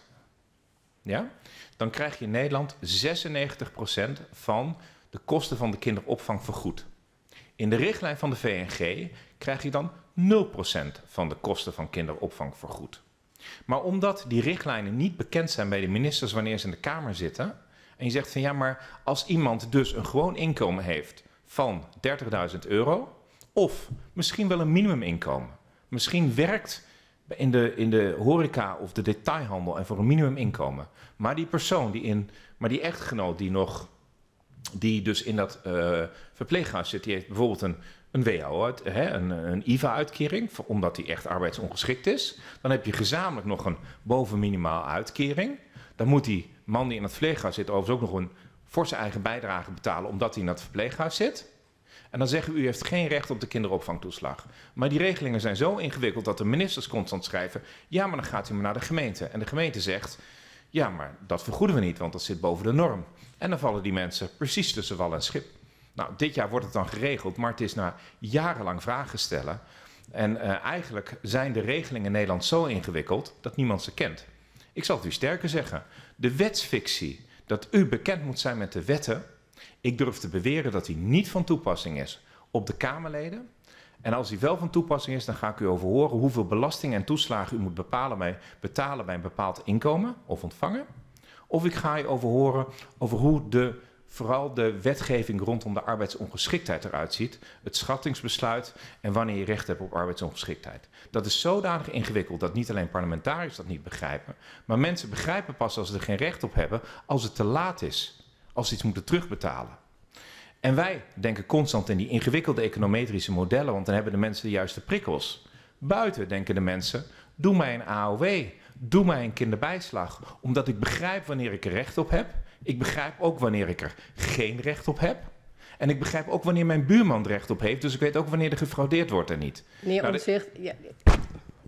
ja, dan krijg je in Nederland 96% van de kosten van de kinderopvang vergoed. In de richtlijn van de VNG krijg je dan 0% van de kosten van kinderopvang vergoed. Maar omdat die richtlijnen niet bekend zijn bij de ministers wanneer ze in de Kamer zitten, en je zegt van ja, maar als iemand dus een gewoon inkomen heeft van 30.000 euro, of misschien wel een minimuminkomen, misschien werkt in de, in de horeca of de detailhandel en voor een minimuminkomen. Maar die persoon, die in, maar die echtgenoot die nog, die dus in dat uh, verpleeghuis zit, die heeft bijvoorbeeld een, een WHO, hè, een, een IVA-uitkering, omdat die echt arbeidsongeschikt is. Dan heb je gezamenlijk nog een bovenminimaal uitkering. Dan moet die man die in het verpleeghuis zit overigens ook nog een forse eigen bijdrage betalen, omdat hij in dat verpleeghuis zit. En dan zeggen we, u heeft geen recht op de kinderopvangtoeslag. Maar die regelingen zijn zo ingewikkeld dat de ministers constant schrijven... ja, maar dan gaat u maar naar de gemeente. En de gemeente zegt, ja, maar dat vergoeden we niet, want dat zit boven de norm. En dan vallen die mensen precies tussen wal en schip. Nou, dit jaar wordt het dan geregeld, maar het is na jarenlang vragen stellen. En uh, eigenlijk zijn de regelingen in Nederland zo ingewikkeld dat niemand ze kent. Ik zal het u sterker zeggen. De wetsfictie, dat u bekend moet zijn met de wetten ik durf te beweren dat hij niet van toepassing is op de Kamerleden. En als hij wel van toepassing is, dan ga ik u over horen hoeveel belasting en toeslagen u moet bepalen bij, betalen bij een bepaald inkomen of ontvangen. Of ik ga je over horen over hoe de, vooral de wetgeving rondom de arbeidsongeschiktheid eruit ziet. Het schattingsbesluit en wanneer je recht hebt op arbeidsongeschiktheid. Dat is zodanig ingewikkeld dat niet alleen parlementariërs dat niet begrijpen. Maar mensen begrijpen pas als ze er geen recht op hebben als het te laat is als ze iets moeten terugbetalen. En wij denken constant in die ingewikkelde econometrische modellen, want dan hebben de mensen de juiste prikkels. Buiten denken de mensen, doe mij een AOW, doe mij een kinderbijslag, omdat ik begrijp wanneer ik er recht op heb. Ik begrijp ook wanneer ik er geen recht op heb. En ik begrijp ook wanneer mijn buurman er recht op heeft, dus ik weet ook wanneer er gefraudeerd wordt en niet. Meneer nou, Omtzigt, ja,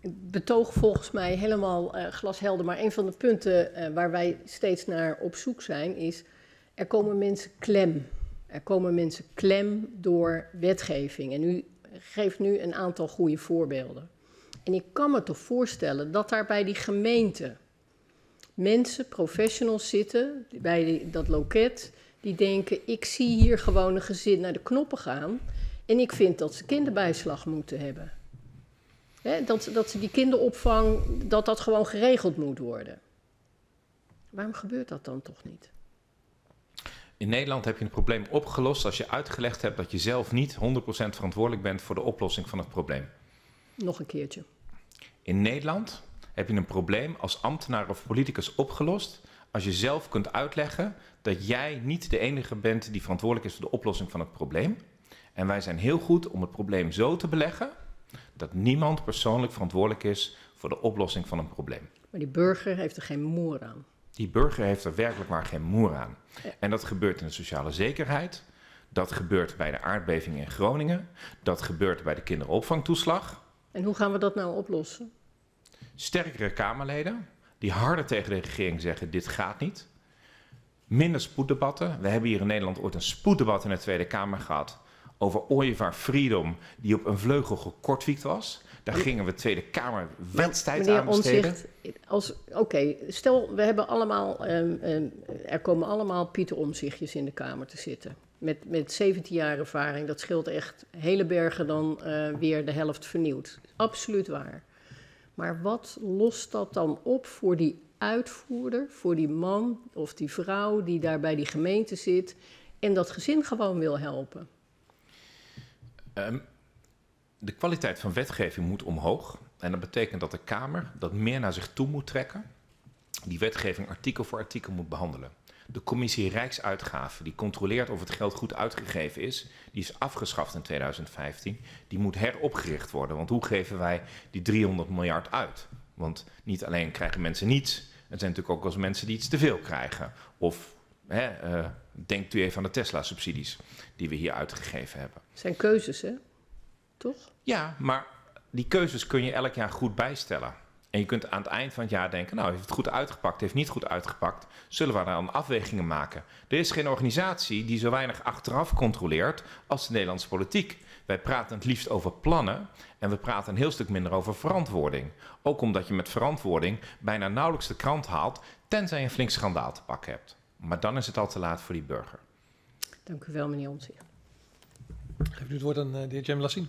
betoog volgens mij helemaal uh, glashelder, maar een van de punten uh, waar wij steeds naar op zoek zijn is er komen mensen klem. Er komen mensen klem door wetgeving. En u geeft nu een aantal goede voorbeelden. En ik kan me toch voorstellen dat daar bij die gemeente mensen, professionals zitten bij die- dat loket, die denken: ik zie hier gewoon een gezin naar de knoppen gaan en ik vind dat ze kinderbijslag moeten hebben. Hè, dat, dat ze die kinderopvang, dat dat gewoon geregeld moet worden. Waarom gebeurt dat dan toch niet? In Nederland heb je het probleem opgelost als je uitgelegd hebt dat je zelf niet 100% verantwoordelijk bent voor de oplossing van het probleem. Nog een keertje. In Nederland heb je een probleem als ambtenaar of politicus opgelost als je zelf kunt uitleggen dat jij niet de enige bent die verantwoordelijk is voor de oplossing van het probleem. En wij zijn heel goed om het probleem zo te beleggen dat niemand persoonlijk verantwoordelijk is voor de oplossing van een probleem. Maar die burger heeft er geen moer aan. Die burger heeft er werkelijk maar geen moer aan. En dat gebeurt in de sociale zekerheid. Dat gebeurt bij de aardbeving in Groningen. Dat gebeurt bij de kinderopvangtoeslag. En hoe gaan we dat nou oplossen? Sterkere Kamerleden die harder tegen de regering zeggen: dit gaat niet. Minder spoeddebatten. We hebben hier in Nederland ooit een spoeddebat in de Tweede Kamer gehad over Ooievaar Freedom, die op een vleugel gekortwiekt was. Daar gingen we Tweede Kamer wedstrijd aan besteden. Oké, stel we hebben allemaal, ehm, ehm, er komen allemaal Pieter Omzichtjes in de Kamer te zitten. Met, met 17 jaar ervaring, dat scheelt echt hele bergen dan eh, weer de helft vernieuwd. Absoluut waar. Maar wat lost dat dan op voor die uitvoerder, voor die man of die vrouw die daar bij die gemeente zit en dat gezin gewoon wil helpen? Ehm, de kwaliteit van wetgeving moet omhoog. En dat betekent dat de Kamer dat meer naar zich toe moet trekken. Die wetgeving artikel voor artikel moet behandelen. De commissie Rijksuitgaven, die controleert of het geld goed uitgegeven is, die is afgeschaft in 2015. Die moet heropgericht worden. Want hoe geven wij die 300 miljard uit? Want niet alleen krijgen mensen niets, er zijn natuurlijk ook eens mensen die iets te veel krijgen. Of hè, eh, denkt u even aan de Tesla-subsidies die we hier uitgegeven hebben. zijn keuzes, hè? Toch? Ja, maar die keuzes kun je elk jaar goed bijstellen. En je kunt aan het eind van het jaar denken, nou, heeft het goed uitgepakt, heeft niet goed uitgepakt, zullen we dan afwegingen maken? Er is geen organisatie die zo weinig achteraf controleert als de Nederlandse politiek. Wij praten het liefst over plannen en we praten een heel stuk minder over verantwoording. Ook omdat je met verantwoording bijna nauwelijks de krant haalt, tenzij je een flink schandaal te pakken hebt. Maar dan is het al te laat voor die burger. Dank u wel, meneer Omtzigt. Geef nu het woord aan eh, de heer Jem Lassine.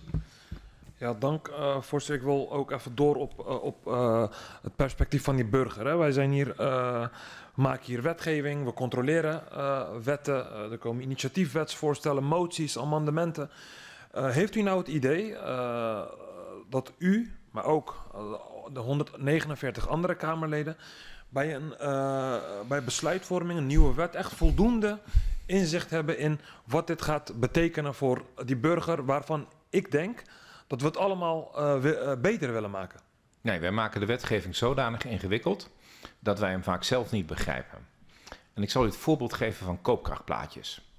Ja, dank uh, voorzitter. Ik wil ook even door op, uh, op uh, het perspectief van die burger. Hè. Wij zijn hier, maken hier wetgeving, we controleren wetten, er komen initiatiefwetsvoorstellen, moties, amendementen. heeft u nou het idee dat u, maar ook de 149 andere Kamerleden, bij, een, bij besluitvorming, een nieuwe wet, echt voldoende inzicht hebben in wat dit gaat betekenen voor die burger, waarvan ik denk dat we het allemaal we, uh, beter willen maken. Nee, wij maken de wetgeving zodanig ingewikkeld dat wij hem vaak zelf niet begrijpen. En ik zal u het voorbeeld geven van koopkrachtplaatjes.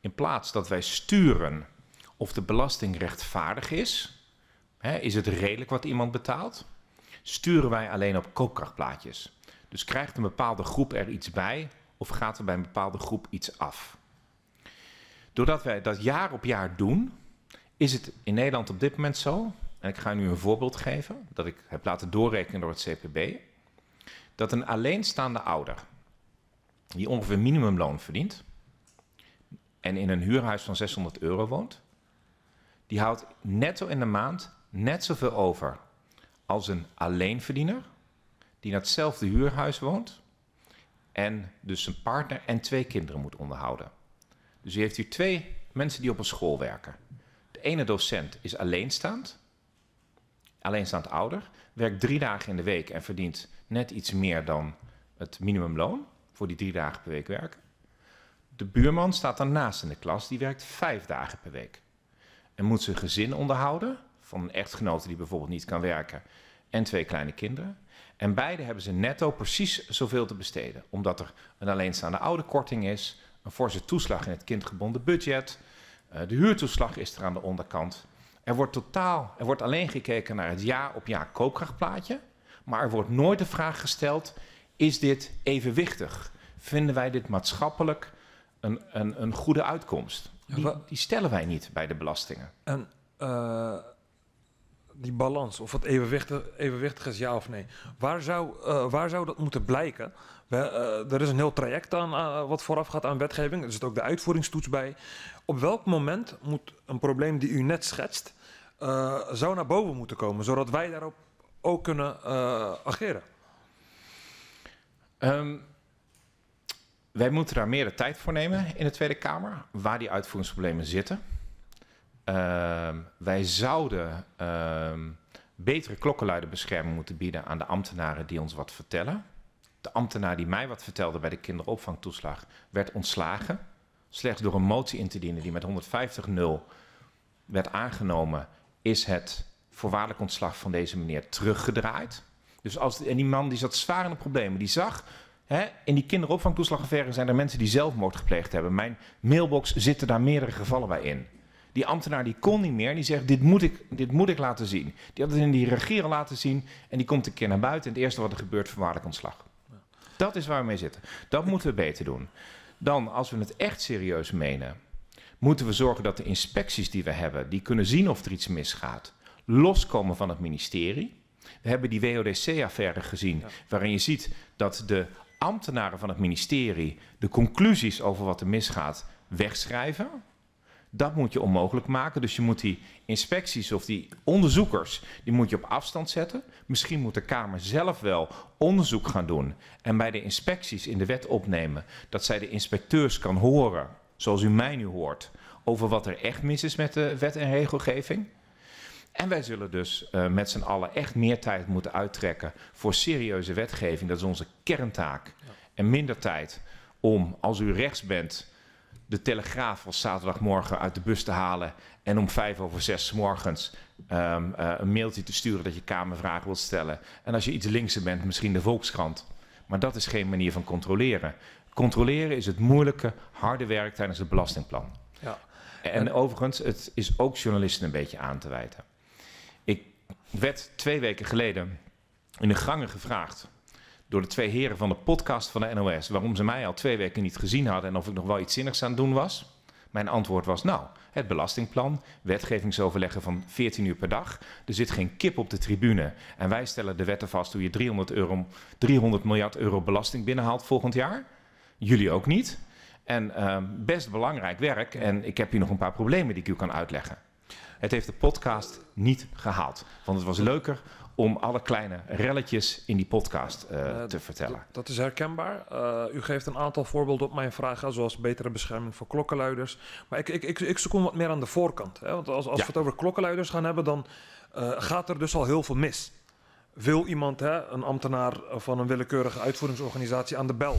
In plaats dat wij sturen of de belasting rechtvaardig is, hè, is het redelijk wat iemand betaalt, sturen wij alleen op koopkrachtplaatjes. Dus krijgt een bepaalde groep er iets bij of gaat er bij een bepaalde groep iets af? Doordat wij dat jaar op jaar doen, is het in Nederland op dit moment zo, en ik ga nu een voorbeeld geven, dat ik heb laten doorrekenen door het CPB, dat een alleenstaande ouder, die ongeveer minimumloon verdient, en in een huurhuis van 600 euro woont, die houdt netto in de maand net zoveel over als een alleenverdiener, die in hetzelfde huurhuis woont, en dus zijn partner en twee kinderen moet onderhouden. Dus u heeft hier twee mensen die op een school werken. De ene docent is alleenstaand, alleenstaand ouder, werkt drie dagen in de week en verdient net iets meer dan het minimumloon voor die drie dagen per week werken. De buurman staat daarnaast in de klas, die werkt vijf dagen per week. En moet zijn gezin onderhouden, van een echtgenote die bijvoorbeeld niet kan werken, en twee kleine kinderen. En beide hebben ze netto precies zoveel te besteden, omdat er een alleenstaande ouderkorting is, een forse toeslag in het kindgebonden budget, de huurtoeslag is er aan de onderkant. Er wordt totaal, er wordt alleen gekeken naar het jaar op jaar koopkrachtplaatje, maar er wordt nooit de vraag gesteld: is dit evenwichtig? Vinden wij dit maatschappelijk een, een, een goede uitkomst? Die, die, stellen wij niet bij de belastingen. En uh, die balans, of het evenwichtig, evenwichtig is ja of nee, waar zou, uh, waar zou dat moeten blijken? Eh, er is een heel traject aan, eh, wat vooraf gaat aan wetgeving. Er zit ook de uitvoeringstoets bij. Op welk moment moet een probleem die u net schetst, eh, zou naar boven moeten komen, zodat wij daarop ook kunnen ageren? Ehm, wij moeten daar meer de tijd voor nemen in de Tweede Kamer, waar die uitvoeringsproblemen zitten. Ehm, wij zouden ehm, betere klokkenluiderbescherming moeten bieden aan de ambtenaren die ons wat vertellen. De ambtenaar die mij wat vertelde bij de kinderopvangtoeslag werd ontslagen. Slechts door een motie in te dienen die met 150-0 werd aangenomen, is het voorwaardelijk ontslag van deze meneer teruggedraaid. Dus als, en die man die zat zwaar in de problemen, die zag Hè, in die kinderopvangtoeslagaffaire zijn er mensen die zelfmoord gepleegd hebben. Mijn mailbox zitten daar meerdere gevallen bij in. Die ambtenaar die kon niet meer, die zegt dit moet ik, dit moet ik laten zien. Die had het in die regier laten zien en die komt een keer naar buiten. En het eerste wat er gebeurt, voorwaardelijk ontslag. Dat is waar we mee zitten. Dat moeten we beter doen. Dan, als we het echt serieus menen, moeten we zorgen dat de inspecties die we hebben, die kunnen zien of er iets misgaat, loskomen van het ministerie. We hebben die WODC-affaire gezien, waarin je ziet dat de ambtenaren van het ministerie de conclusies over wat er misgaat wegschrijven. Dat moet je onmogelijk maken. Dus je moet die inspecties of die onderzoekers, die moet je op afstand zetten. Misschien moet de Kamer zelf wel onderzoek gaan doen en bij de inspecties in de wet opnemen dat zij de inspecteurs kan horen, zoals u mij nu hoort, over wat er echt mis is met de wet en regelgeving. En wij zullen dus uh, met z'n allen echt meer tijd moeten uittrekken voor serieuze wetgeving. Dat is onze kerntaak. Ja. En minder tijd om, als u rechts bent, de telegraaf als zaterdagmorgen uit de bus te halen. En om vijf over zes morgens um, uh, een mailtje te sturen dat je Kamervragen wilt stellen. En als je iets linkser bent, misschien de Volkskrant. Maar dat is geen manier van controleren. Controleren is het moeilijke, harde werk tijdens het belastingplan. Ja. En, en overigens, het is ook journalisten een beetje aan te wijten. Ik werd twee weken geleden in de gangen gevraagd door de twee heren van de podcast van de NOS waarom ze mij al twee weken niet gezien hadden en of ik nog wel iets zinnigs aan het doen was. Mijn antwoord was nou, het belastingplan, wetgevingsoverleggen van 14 uur per dag. Er zit geen kip op de tribune en wij stellen de wetten vast hoe je 300, euro, 300 miljard euro belasting binnenhaalt volgend jaar. Jullie ook niet. En uh, best belangrijk werk en ik heb hier nog een paar problemen die ik u kan uitleggen. Het heeft de podcast niet gehaald. Want het was leuker om alle kleine relletjes in die podcast uh, te vertellen. Dat is herkenbaar. Uh, u geeft een aantal voorbeelden op mijn vragen, zoals betere bescherming voor klokkenluiders. Maar ik, ik, ik, ik zoek wat meer aan de voorkant. Hè? Want als, als ja. we het over klokkenluiders gaan hebben, dan uh, gaat er dus al heel veel mis. Wil iemand, hè, een ambtenaar van een willekeurige uitvoeringsorganisatie, aan de bel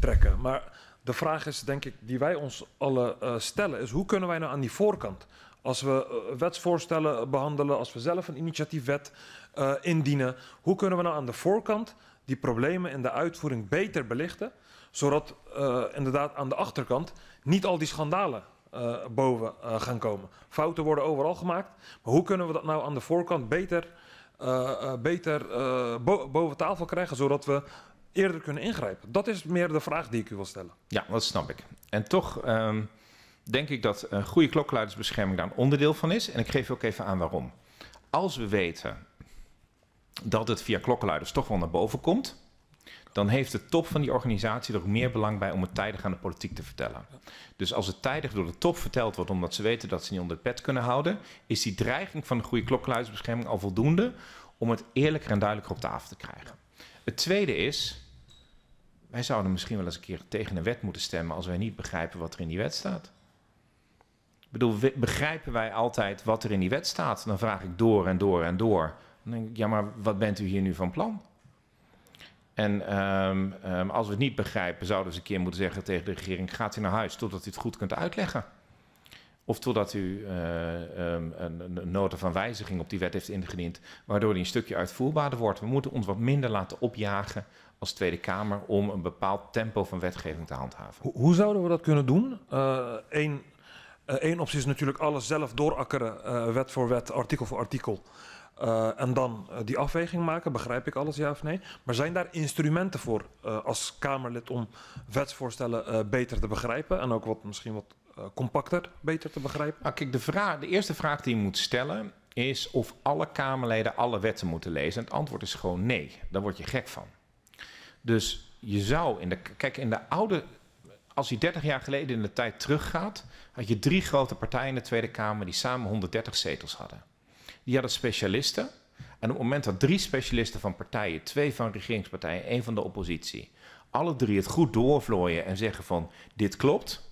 trekken? Maar de vraag is, denk ik, die wij ons alle stellen, is hoe kunnen wij nou aan die voorkant als we wetsvoorstellen behandelen, als we zelf een initiatiefwet uh, indienen, hoe kunnen we nou aan de voorkant die problemen in de uitvoering beter belichten, zodat uh, inderdaad aan de achterkant niet al die schandalen boven gaan komen. Fouten worden overal gemaakt, maar hoe kunnen we dat nou aan de voorkant beter, beter bo boven tafel krijgen, zodat we eerder kunnen ingrijpen? Dat is meer de vraag die ik u wil stellen. Ja, dat snap ik. En toch. Um denk ik dat een goede klokkenluidersbescherming daar een onderdeel van is. En ik geef ook even aan waarom. Als we weten dat het via klokkenluiders toch wel naar boven komt, dan heeft de top van die organisatie er ook meer belang bij om het tijdig aan de politiek te vertellen. Dus als het tijdig door de top verteld wordt, omdat ze weten dat ze niet onder het pet kunnen houden, is die dreiging van een goede klokkenluidersbescherming al voldoende om het eerlijker en duidelijker op tafel te krijgen. Het tweede is, wij zouden misschien wel eens een keer tegen een wet moeten stemmen als wij niet begrijpen wat er in die wet staat. Ik bedoel, begrijpen wij altijd wat er in die wet staat? Dan vraag ik door en door en door. Dan denk ik, ja, maar wat bent u hier nu van plan? En um, um, als we het niet begrijpen, zouden eens een keer moeten zeggen tegen de regering: gaat u naar huis totdat u het goed kunt uitleggen. Of totdat u uh, um, een, een nota van wijziging op die wet heeft ingediend, waardoor die een stukje uitvoerbaarder wordt. We moeten ons wat minder laten opjagen als Tweede Kamer om een bepaald tempo van wetgeving te handhaven. Hoe, hoe zouden we dat kunnen doen? Eén, Eén uh, optie is natuurlijk alles zelf doorakkeren, wet voor wet, artikel voor artikel. Uh, en dan die afweging maken, begrijp ik alles ja of nee. Maar zijn daar instrumenten voor als Kamerlid om wetsvoorstellen beter te begrijpen en ook wat, misschien wat compacter beter te begrijpen? Nou, kijk, de, vraag, de eerste vraag die je moet stellen is of alle Kamerleden alle wetten moeten lezen. En het antwoord is gewoon nee. Daar word je gek van. Dus je zou in de. Kijk, in de oude. Als je 30 jaar geleden in de tijd teruggaat. had je drie grote partijen in de Tweede Kamer. die samen 130 zetels hadden. Die hadden specialisten. En op het moment dat drie specialisten van partijen. twee van regeringspartijen, één van de oppositie. alle drie het goed doorvlooien en zeggen van. dit klopt.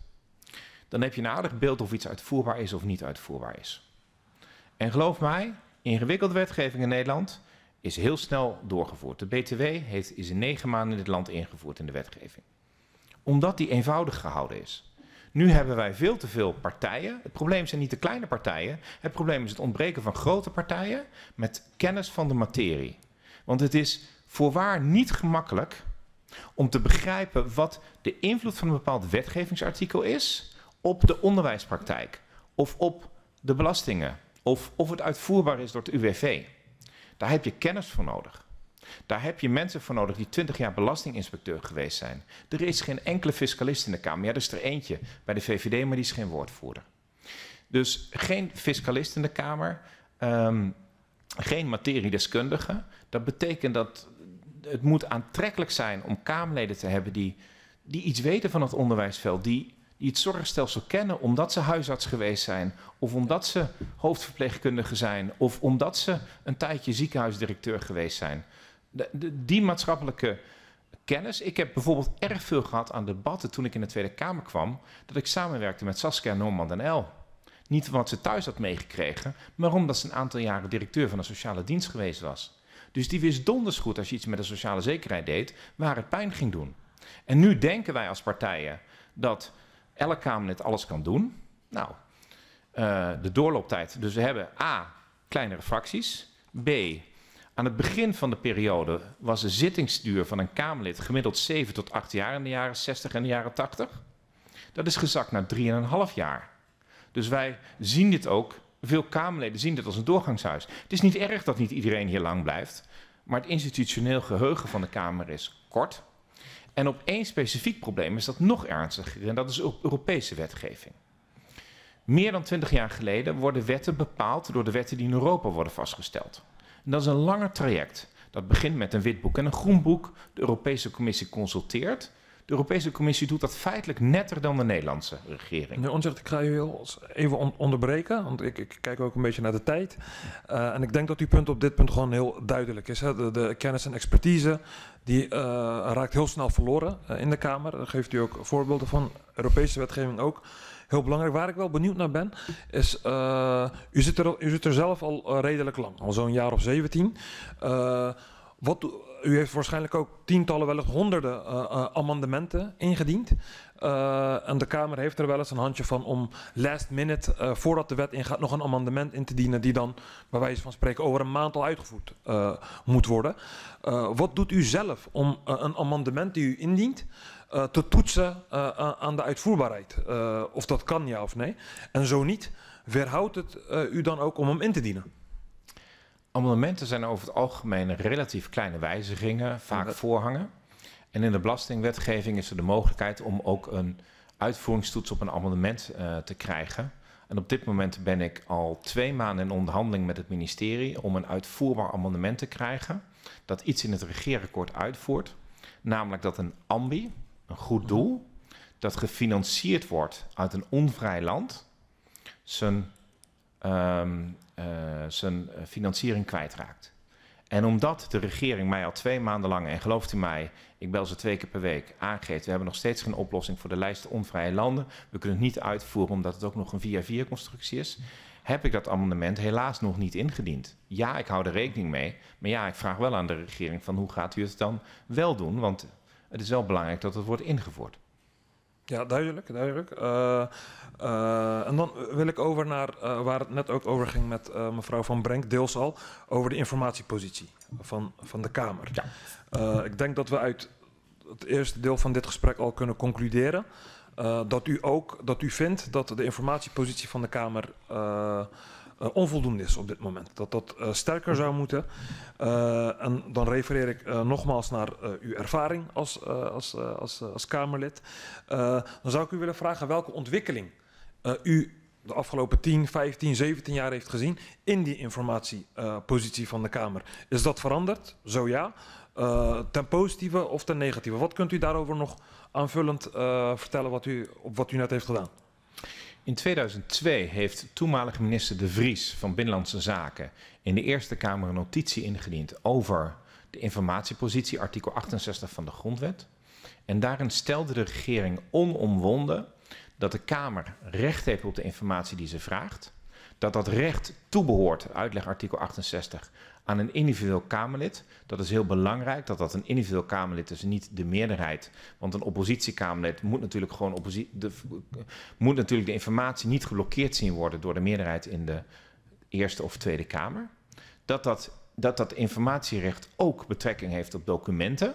dan heb je een aardig beeld of iets uitvoerbaar is of niet uitvoerbaar is. En geloof mij, ingewikkelde wetgeving in Nederland is heel snel doorgevoerd. De BTW heeft, is in negen maanden in dit land ingevoerd in de wetgeving. Omdat die eenvoudig gehouden is. Nu hebben wij veel te veel partijen. Het probleem zijn niet de kleine partijen. Het probleem is het ontbreken van grote partijen met kennis van de materie. Want het is voorwaar niet gemakkelijk om te begrijpen wat de invloed van een bepaald wetgevingsartikel is op de onderwijspraktijk of op de belastingen of of het uitvoerbaar is door het UWV. Daar heb je kennis voor nodig. Daar heb je mensen voor nodig die 20 jaar belastinginspecteur geweest zijn. Er is geen enkele fiscalist in de Kamer. Ja, er is er eentje bij de VVD, maar die is geen woordvoerder. Dus geen fiscalist in de Kamer, um, geen materiedeskundige. Dat betekent dat het moet aantrekkelijk zijn om Kamerleden te hebben die, die iets weten van het onderwijsveld, die die het zorgstelsel kennen omdat ze huisarts geweest zijn, of omdat ze hoofdverpleegkundige zijn, of omdat ze een tijdje ziekenhuisdirecteur geweest zijn. De, die maatschappelijke kennis. Ik heb bijvoorbeeld erg veel gehad aan debatten toen ik in de Tweede Kamer kwam, dat ik samenwerkte met Saskia Norman en El. Niet omdat ze thuis had meegekregen, maar omdat ze een aantal jaren directeur van een sociale dienst geweest was. Dus die wist donders goed als je iets met de sociale zekerheid deed, waar het pijn ging doen. En nu denken wij als partijen dat elk Kamerlid alles kan doen. Nou, uh, de doorlooptijd. Dus we hebben A, kleinere fracties. B, aan het begin van de periode was de zittingsduur van een Kamerlid gemiddeld 7 tot 8 jaar in de jaren 60 en de jaren 80. Dat is gezakt naar 3,5 jaar. Dus wij zien dit ook, veel Kamerleden zien dit als een doorgangshuis. Het is niet erg dat niet iedereen hier lang blijft, maar het institutioneel geheugen van de Kamer is kort. En op één specifiek probleem is dat nog ernstiger en dat is Europese wetgeving. Meer dan twintig jaar geleden worden wetten bepaald door de wetten die in Europa worden vastgesteld. Dat is een langer traject. Dat begint met een witboek en een groenboek. De Europese Commissie consulteert. De Europese Commissie doet dat feitelijk netter dan de Nederlandse regering. Meneer ik ga u even onderbreken, want ik, ik, kijk ook een beetje naar de tijd. Uh, en ik denk dat uw punt op dit punt gewoon heel duidelijk is. Hè? De, kennis en expertise, die uh, raakt heel snel verloren uh, in de Kamer. Daar geeft u ook voorbeelden van, Europese wetgeving ook. Heel belangrijk. Waar ik wel benieuwd naar ben, is, u, zit er, u zit er zelf al redelijk lang, al zo'n jaar of 17. wat u heeft waarschijnlijk ook tientallen, wellicht honderden uh, uh, amendementen ingediend. Uh, en de Kamer heeft er wel eens een handje van om last minute, voordat de wet ingaat, nog een amendement in te dienen. die dan, bij wijze van spreken, over een maand al uitgevoerd moet worden. wat doet u zelf om een amendement die u indient. Te toetsen aan de uitvoerbaarheid? of dat kan ja of nee? En zo niet, weerhoudt het u dan ook om hem in te dienen? Amendementen zijn over het algemeen relatief kleine wijzigingen, vaak voorhangen. En in de belastingwetgeving is er de mogelijkheid om ook een uitvoeringstoets op een amendement te krijgen. En op dit moment ben ik al twee maanden in onderhandeling met het ministerie om een uitvoerbaar amendement te krijgen. Dat iets in het regeerakkoord uitvoert. Namelijk dat een ambi, een goed mhm. doel, dat gefinancierd wordt uit een onvrij land, zijn um, uh, zijn eh, financiering kwijtraakt. En omdat de regering mij al twee maanden lang, en gelooft u mij, ik bel ze twee keer per week, aangeeft, we hebben nog steeds geen oplossing voor de lijst onvrije landen. We kunnen het niet uitvoeren omdat het ook nog een via-via constructie is. Heb ik dat amendement helaas nog niet ingediend. Ja, ik hou er rekening mee. Maar ja, ik vraag wel aan de regering van hoe gaat u het dan wel doen? Want het is wel belangrijk dat het wordt ingevoerd. Ja, duidelijk, duidelijk. Uh, uh, en dan wil ik over naar uh, waar het net ook over ging met mevrouw Van Brenk, deels al, over de informatiepositie van, van de Kamer. Ja. ik denk dat we uit het eerste deel van dit gesprek al kunnen concluderen dat u ook dat u vindt dat de informatiepositie van de Kamer uh, onvoldoende is op dit moment. Dat dat uh, sterker zou moeten. Uh, en dan refereer ik nogmaals naar uw ervaring als, als, als, als Kamerlid. dan zou ik u willen vragen welke ontwikkeling u de afgelopen 10, 15, 17 jaar heeft gezien in die informatiepositie van de Kamer. Is dat veranderd? Zo ja. Ten positieve of ten negatieve? Wat kunt u daarover nog aanvullend vertellen wat u, op wat u net heeft gedaan? In 2002 heeft toenmalig minister De Vries van Binnenlandse Zaken in de Eerste Kamer een notitie ingediend over de informatiepositie, artikel 68 van de Grondwet. En daarin stelde de regering onomwonden dat de Kamer recht heeft op de informatie die ze vraagt. Dat dat recht toebehoort, uitleg artikel 68, aan een individueel Kamerlid. Dat is heel belangrijk, dat dat een individueel Kamerlid is, niet de meerderheid. Want een oppositiekamerlid moet natuurlijk gewoon opposi de, moet natuurlijk de informatie niet geblokkeerd zien worden door de meerderheid in de Eerste of Tweede Kamer. Dat dat, dat, dat informatierecht ook betrekking heeft op documenten.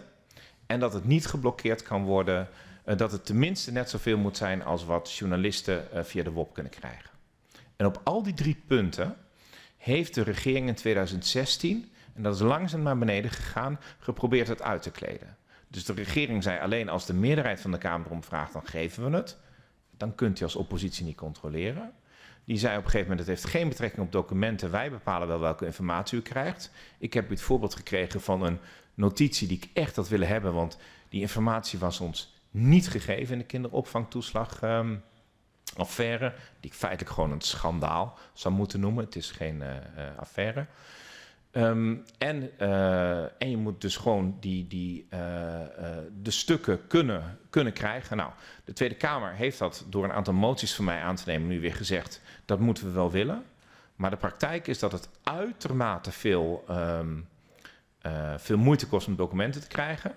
En dat het niet geblokkeerd kan worden, uh, dat het tenminste net zoveel moet zijn als wat journalisten uh, via de WOP kunnen krijgen. En op al die drie punten heeft de regering in 2016, en dat is langzaam naar beneden gegaan, geprobeerd het uit te kleden. Dus de regering zei alleen als de meerderheid van de Kamer om vraagt, dan geven we het. Dan kunt u als oppositie niet controleren. Die zei op een gegeven moment, het heeft geen betrekking op documenten. Wij bepalen wel welke informatie u krijgt. Ik heb u het voorbeeld gekregen van een notitie die ik echt had willen hebben. Want die informatie was ons niet gegeven in de kinderopvangtoeslag. Um, affaire, die ik feitelijk gewoon een schandaal zou moeten noemen. Het is geen uh, uh, affaire. Um, en, uh, en je moet dus gewoon die, die, de stukken kunnen, kunnen krijgen. Nou, de Tweede Kamer heeft dat door een aantal moties van mij aan te nemen nu weer gezegd. Dat moeten we wel willen. Maar de praktijk is dat het uitermate veel, um, veel moeite kost om documenten te krijgen.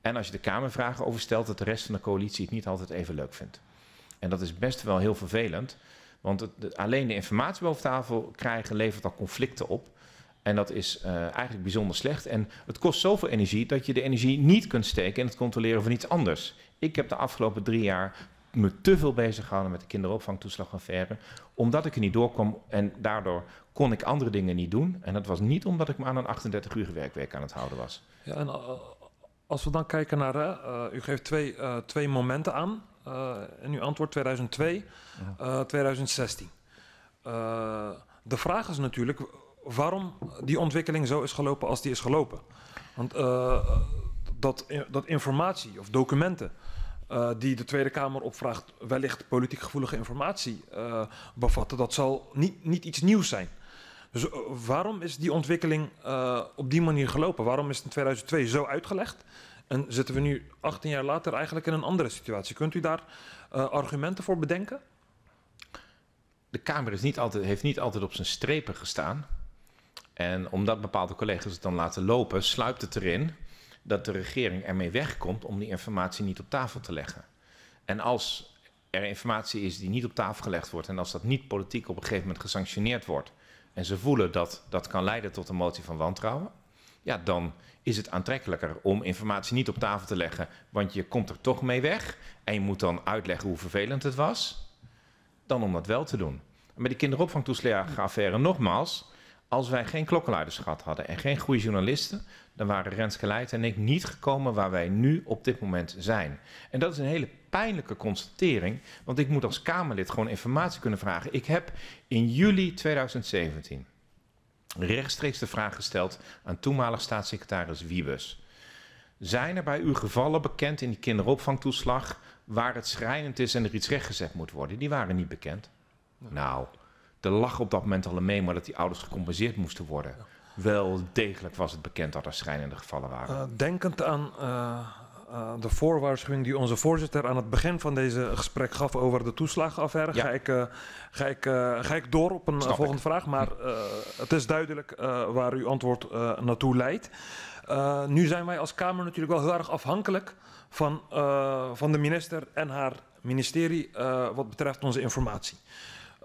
En als je de Kamer vragen over stelt, dat de rest van de coalitie het niet altijd even leuk vindt. En dat is best wel heel vervelend. Want het, de, alleen de informatie boven tafel krijgen levert al conflicten op. En dat is uh, eigenlijk bijzonder slecht. En het kost zoveel energie dat je de energie niet kunt steken in het controleren van iets anders. Ik heb de afgelopen drie jaar me te veel bezig gehouden met de kinderopvangtoeslagaffaire. Omdat ik er niet doorkwam en daardoor kon ik andere dingen niet doen. En dat was niet omdat ik me aan een 38 uur werkweek aan het houden was. Ja, en uh, als we dan kijken naar, uh, u geeft twee, twee momenten aan. Uh, en uw antwoord 2002, ja. uh, 2016. Uh, de vraag is natuurlijk waarom die ontwikkeling zo is gelopen als die is gelopen. Want dat, dat informatie of documenten die de Tweede Kamer opvraagt, wellicht politiek gevoelige informatie bevatten, dat zal niet, niet iets nieuws zijn. Dus waarom is die ontwikkeling op die manier gelopen? Waarom is het in 2002 zo uitgelegd? En zitten we nu 18 jaar later eigenlijk in een andere situatie. Kunt u daar uh, argumenten voor bedenken? De Kamer is niet altijd, heeft niet altijd op zijn strepen gestaan. En omdat bepaalde collega's het dan laten lopen, sluipt het erin dat de regering ermee wegkomt om die informatie niet op tafel te leggen. En als er informatie is die niet op tafel gelegd wordt en als dat niet politiek op een gegeven moment gesanctioneerd wordt en ze voelen dat dat kan leiden tot een motie van wantrouwen, ja, dan is het aantrekkelijker om informatie niet op tafel te leggen, want je komt er toch mee weg en je moet dan uitleggen hoe vervelend het was, dan om dat wel te doen. En bij die kinderopvangtoeslagenaffaire nogmaals, als wij geen klokkenluiders gehad hadden en geen goede journalisten, dan waren Renske Leijten en ik niet gekomen waar wij nu op dit moment zijn. En dat is een hele pijnlijke constatering, want ik moet als Kamerlid gewoon informatie kunnen vragen. Ik heb in juli 2017 rechtstreeks de vraag gesteld aan toenmalig staatssecretaris Wiebes. Zijn er bij u gevallen bekend in die kinderopvangtoeslag waar het schrijnend is en er iets rechtgezet moet worden? Die waren niet bekend. Ja. Nou, er lag op dat moment al een memo dat die ouders gecompenseerd moesten worden. Ja. Wel degelijk was het bekend dat er schrijnende gevallen waren. Uh, denkend aan uh, uh, de voorwaarschuwing die onze voorzitter aan het begin van deze gesprek gaf over de toeslagenaffaire, ja. ga, ik, uh, ga, ik, uh, ga ik door op een volgende ik. vraag. Maar het is duidelijk waar uw antwoord naartoe leidt. nu zijn wij als Kamer natuurlijk wel heel erg afhankelijk van, van de minister en haar ministerie wat betreft onze informatie.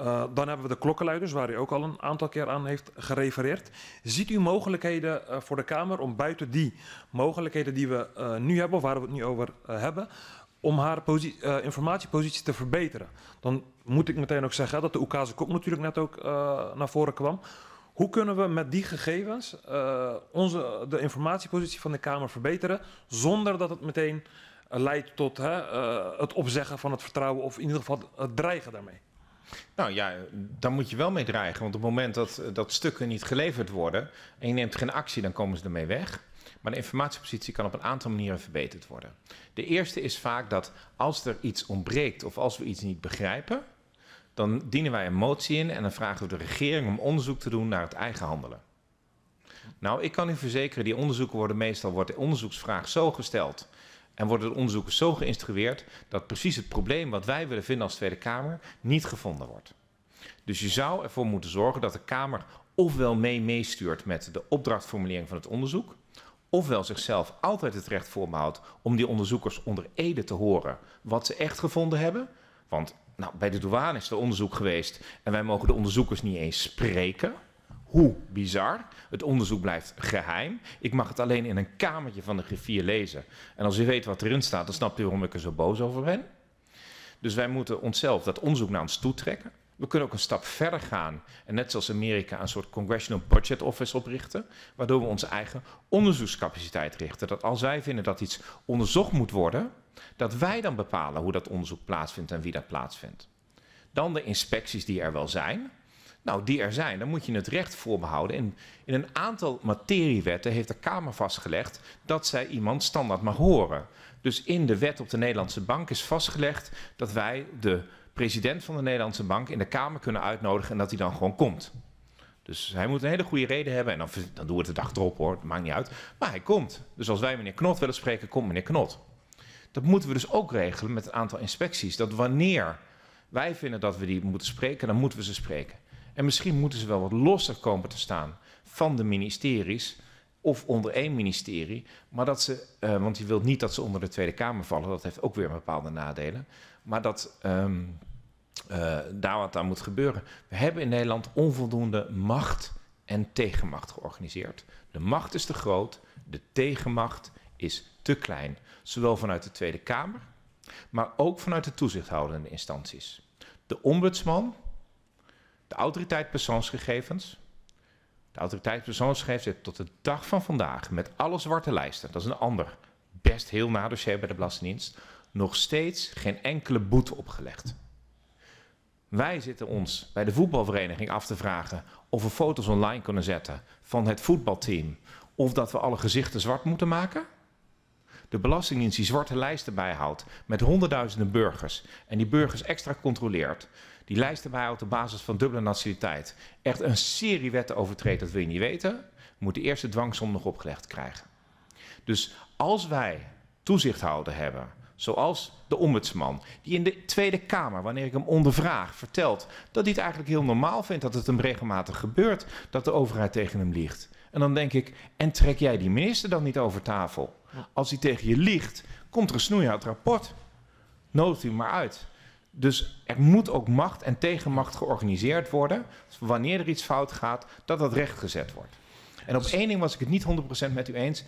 Uh, dan hebben we de klokkenluiders, waar u ook al een aantal keer aan heeft gerefereerd. Ziet u mogelijkheden uh, voor de Kamer om buiten die mogelijkheden die we uh, nu hebben, of waar we het nu over hebben, om haar informatiepositie te verbeteren? Dan moet ik meteen ook zeggen dat de Oekase Kok natuurlijk net ook naar voren kwam. Hoe kunnen we met die gegevens onze, de informatiepositie van de Kamer verbeteren, zonder dat het meteen leidt tot het opzeggen van het vertrouwen of in ieder geval het dreigen daarmee? Nou ja, dan moet je wel mee dreigen. Want op het moment dat, dat stukken niet geleverd worden en je neemt geen actie, dan komen ze ermee weg. Maar de informatiepositie kan op een aantal manieren verbeterd worden. De eerste is vaak dat als er iets ontbreekt of als we iets niet begrijpen, dan dienen wij een motie in en dan vragen we de regering om onderzoek te doen naar het eigen handelen. Nou, ik kan u verzekeren, die onderzoeken worden meestal, wordt de onderzoeksvraag zo gesteld en worden de onderzoekers zo geïnstrueerd dat precies het probleem wat wij willen vinden als Tweede Kamer niet gevonden wordt. Dus je zou ervoor moeten zorgen dat de Kamer ofwel mee meestuurt met de opdrachtformulering van het onderzoek, ofwel zichzelf altijd het recht voorbehoudt om die onderzoekers onder ede te horen wat ze echt gevonden hebben. Want nou, bij de douane is er onderzoek geweest en wij mogen de onderzoekers niet eens spreken. Hoe bizar. Het onderzoek blijft geheim. Ik mag het alleen in een kamertje van de griffier lezen. En als u weet wat erin staat, dan snapt u waarom ik er zo boos over ben. Dus wij moeten onszelf dat onderzoek naar ons toe trekken. We kunnen ook een stap verder gaan en net zoals Amerika een soort Congressional Budget Office oprichten, waardoor we onze eigen onderzoekscapaciteit richten. Dat als wij vinden dat iets onderzocht moet worden, dat wij dan bepalen hoe dat onderzoek plaatsvindt en wie dat plaatsvindt. Dan de inspecties die er wel zijn. Nou, die er zijn, dan moet je het recht voorbehouden. In, in een aantal materiewetten heeft de Kamer vastgelegd dat zij iemand standaard mag horen. Dus in de wet op de Nederlandse Bank is vastgelegd dat wij de president van de Nederlandse Bank in de Kamer kunnen uitnodigen en dat hij dan gewoon komt. Dus hij moet een hele goede reden hebben en dan, dan doen we het de dag erop hoor, dat maakt niet uit. Maar hij komt. Dus als wij meneer Knot willen spreken, komt meneer Knot. Dat moeten we dus ook regelen met een aantal inspecties. Dat wanneer wij vinden dat we die moeten spreken, dan moeten we ze spreken. En misschien moeten ze wel wat losser komen te staan van de ministeries of onder één ministerie. Maar dat ze, uh, want je wilt niet dat ze onder de Tweede Kamer vallen, dat heeft ook weer bepaalde nadelen. Maar dat um, uh, daar wat aan moet gebeuren. We hebben in Nederland onvoldoende macht en tegenmacht georganiseerd. De macht is te groot, de tegenmacht is te klein. Zowel vanuit de Tweede Kamer, maar ook vanuit de toezichthoudende instanties. De ombudsman, de autoriteit persoonsgegevens. De autoriteit persoonsgegevens heeft tot de dag van vandaag met alle zwarte lijsten, dat is een ander best heel na dossier bij de Belastingdienst, nog steeds geen enkele boete opgelegd. Wij zitten ons bij de voetbalvereniging af te vragen of we foto's online kunnen zetten van het voetbalteam. Of dat we alle gezichten zwart moeten maken. De Belastingdienst die zwarte lijsten bijhoudt met honderdduizenden burgers. En die burgers extra controleert. Die lijsten bijhoudt op basis van dubbele nationaliteit. Echt een serie wetten overtreedt, dat wil je niet weten. Moet de eerste dwangsom nog opgelegd krijgen. Dus als wij toezicht houden hebben Zoals de ombudsman, die in de Tweede Kamer, wanneer ik hem ondervraag, vertelt dat hij het eigenlijk heel normaal vindt dat het hem regelmatig gebeurt dat de overheid tegen hem liegt. En dan denk ik, en trek jij die minister dan niet over tafel? Als hij tegen je liegt, komt er een snoeihard rapport. Nodig u maar uit. Dus er moet ook macht en tegenmacht georganiseerd worden. Wanneer er iets fout gaat, dat dat rechtgezet wordt. En op één ding was ik het niet 100% met u eens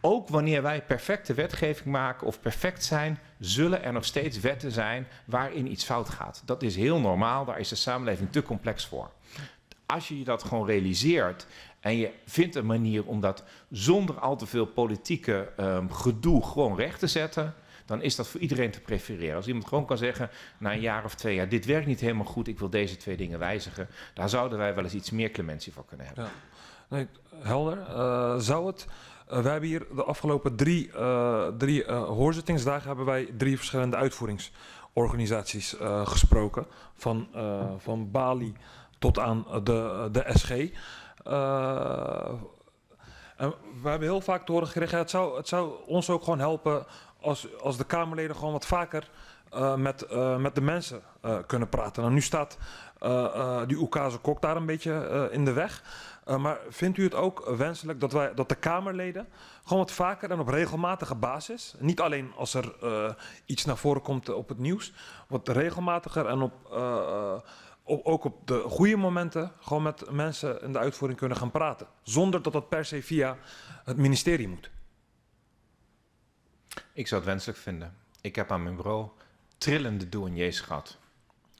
ook wanneer wij perfecte wetgeving maken of perfect zijn, zullen er nog steeds wetten zijn waarin iets fout gaat. Dat is heel normaal, daar is de samenleving te complex voor. Als je je dat gewoon realiseert en je vindt een manier om dat zonder al te veel politieke um, gedoe gewoon recht te zetten, dan is dat voor iedereen te prefereren. Als iemand gewoon kan zeggen, na een jaar of twee jaar, dit werkt niet helemaal goed, ik wil deze twee dingen wijzigen, daar zouden wij wel eens iets meer clementie voor kunnen hebben. Ja. Nee, helder. Uh, zou het uh, we hebben hier de afgelopen drie, uh, drie hoorzittingsdagen hebben wij drie verschillende uitvoeringsorganisaties gesproken. Van, van Bali tot aan de, de SG. en we hebben heel vaak te horen gekregen, het zou, het zou ons ook gewoon helpen als, als de Kamerleden gewoon wat vaker met, met de mensen kunnen praten. Nou, nu staat die Oekase Kok daar een beetje in de weg. Maar vindt u het ook wenselijk dat, wij, dat de Kamerleden gewoon wat vaker en op regelmatige basis, niet alleen als er iets naar voren komt op het nieuws, wat regelmatiger en op, op, ook op de goede momenten gewoon met mensen in de uitvoering kunnen gaan praten, zonder dat dat per se via het ministerie moet? Ik zou het wenselijk vinden. Ik heb aan mijn bureau trillende douaniers gehad,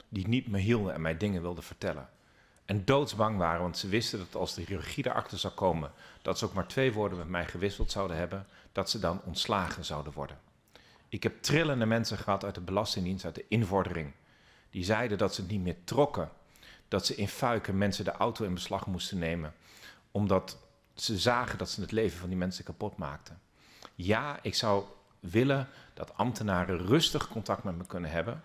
die niet me hielden en mij dingen wilden vertellen. En doodsbang waren, want ze wisten dat als de chirurgie erachter zou komen, dat ze ook maar twee woorden met mij gewisseld zouden hebben, dat ze dan ontslagen zouden worden. Ik heb trillende mensen gehad uit de Belastingdienst, uit de invordering, Die zeiden dat ze het niet meer trokken. Dat ze in Fuiken mensen de auto in beslag moesten nemen. Omdat ze zagen dat ze het leven van die mensen kapot maakten. Ja, ik zou willen dat ambtenaren rustig contact met me kunnen hebben.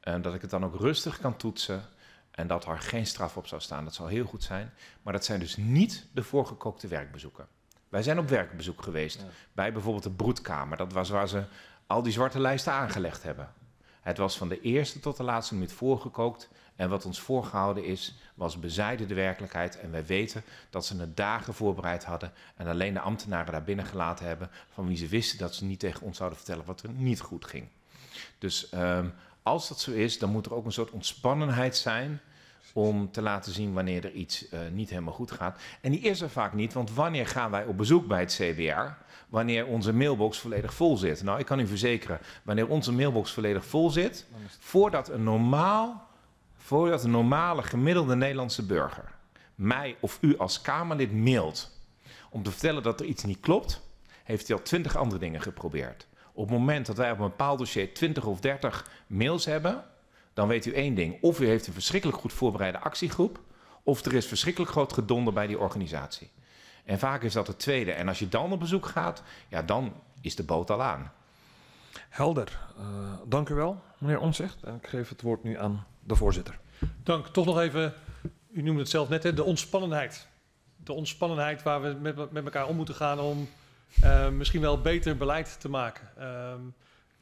En dat ik het dan ook rustig kan toetsen. En dat er geen straf op zou staan. Dat zou heel goed zijn. Maar dat zijn dus niet de voorgekookte werkbezoeken. Wij zijn op werkbezoek geweest. Ja. Bij bijvoorbeeld de broedkamer. Dat was waar ze al die zwarte lijsten aangelegd hebben. Het was van de eerste tot de laatste minuut voorgekookt. En wat ons voorgehouden is, was bezijden de werkelijkheid. En wij weten dat ze het dagen voorbereid hadden. En alleen de ambtenaren daar binnen gelaten hebben. van wie ze wisten dat ze niet tegen ons zouden vertellen wat er niet goed ging. Dus ehm, als dat zo is, dan moet er ook een soort ontspannenheid zijn. om te laten zien wanneer er iets eh, niet helemaal goed gaat. En die is er vaak niet, want wanneer gaan wij op bezoek bij het CBR? Wanneer onze mailbox volledig vol zit. Nou, ik kan u verzekeren, wanneer onze mailbox volledig vol zit. Voordat een normaal, voordat een normale gemiddelde Nederlandse burger mij of u als Kamerlid mailt om te vertellen dat er iets niet klopt, heeft hij al twintig andere dingen geprobeerd. Op het moment dat wij op een bepaald dossier 20 of 30 mails hebben, dan weet u één ding. Of u heeft een verschrikkelijk goed voorbereide actiegroep, of er is verschrikkelijk groot gedonder bij die organisatie. En vaak is dat het tweede. En als je dan op bezoek gaat, ja, dan is de boot al aan. Helder. Eh, dank u wel, meneer Omzicht. En ik geef het woord nu aan de voorzitter. Dank. Toch nog even, u noemde het zelf net, hè, de ontspannenheid. De ontspannenheid waar we met, met elkaar om moeten gaan om eh, misschien wel beter beleid te maken. Ehm,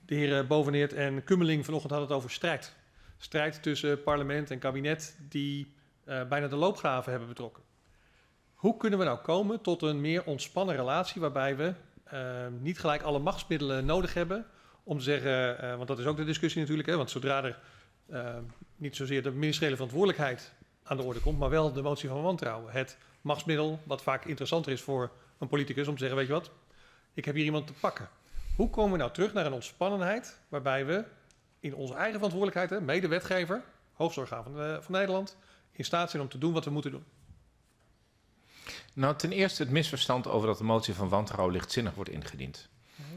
de heren Boveneert en Kummeling vanochtend hadden het over strijd. Strijd tussen parlement en kabinet die eh, bijna de loopgraven hebben betrokken. Hoe kunnen we nou komen tot een meer ontspannen relatie waarbij we eh, niet gelijk alle machtsmiddelen nodig hebben om te zeggen, eh, want dat is ook de discussie natuurlijk, hè, want zodra er eh, niet zozeer de ministeriële verantwoordelijkheid aan de orde komt, maar wel de motie van wantrouwen. Het machtsmiddel, wat vaak interessanter is voor een politicus om te zeggen, weet je wat, ik heb hier iemand te pakken. Hoe komen we nou terug naar een ontspannenheid waarbij we in onze eigen verantwoordelijkheid, mede-wetgever, orgaan van, eh, van Nederland, in staat zijn om te doen wat we moeten doen? Nou, ten eerste het misverstand over dat de motie van wantrouwen lichtzinnig wordt ingediend.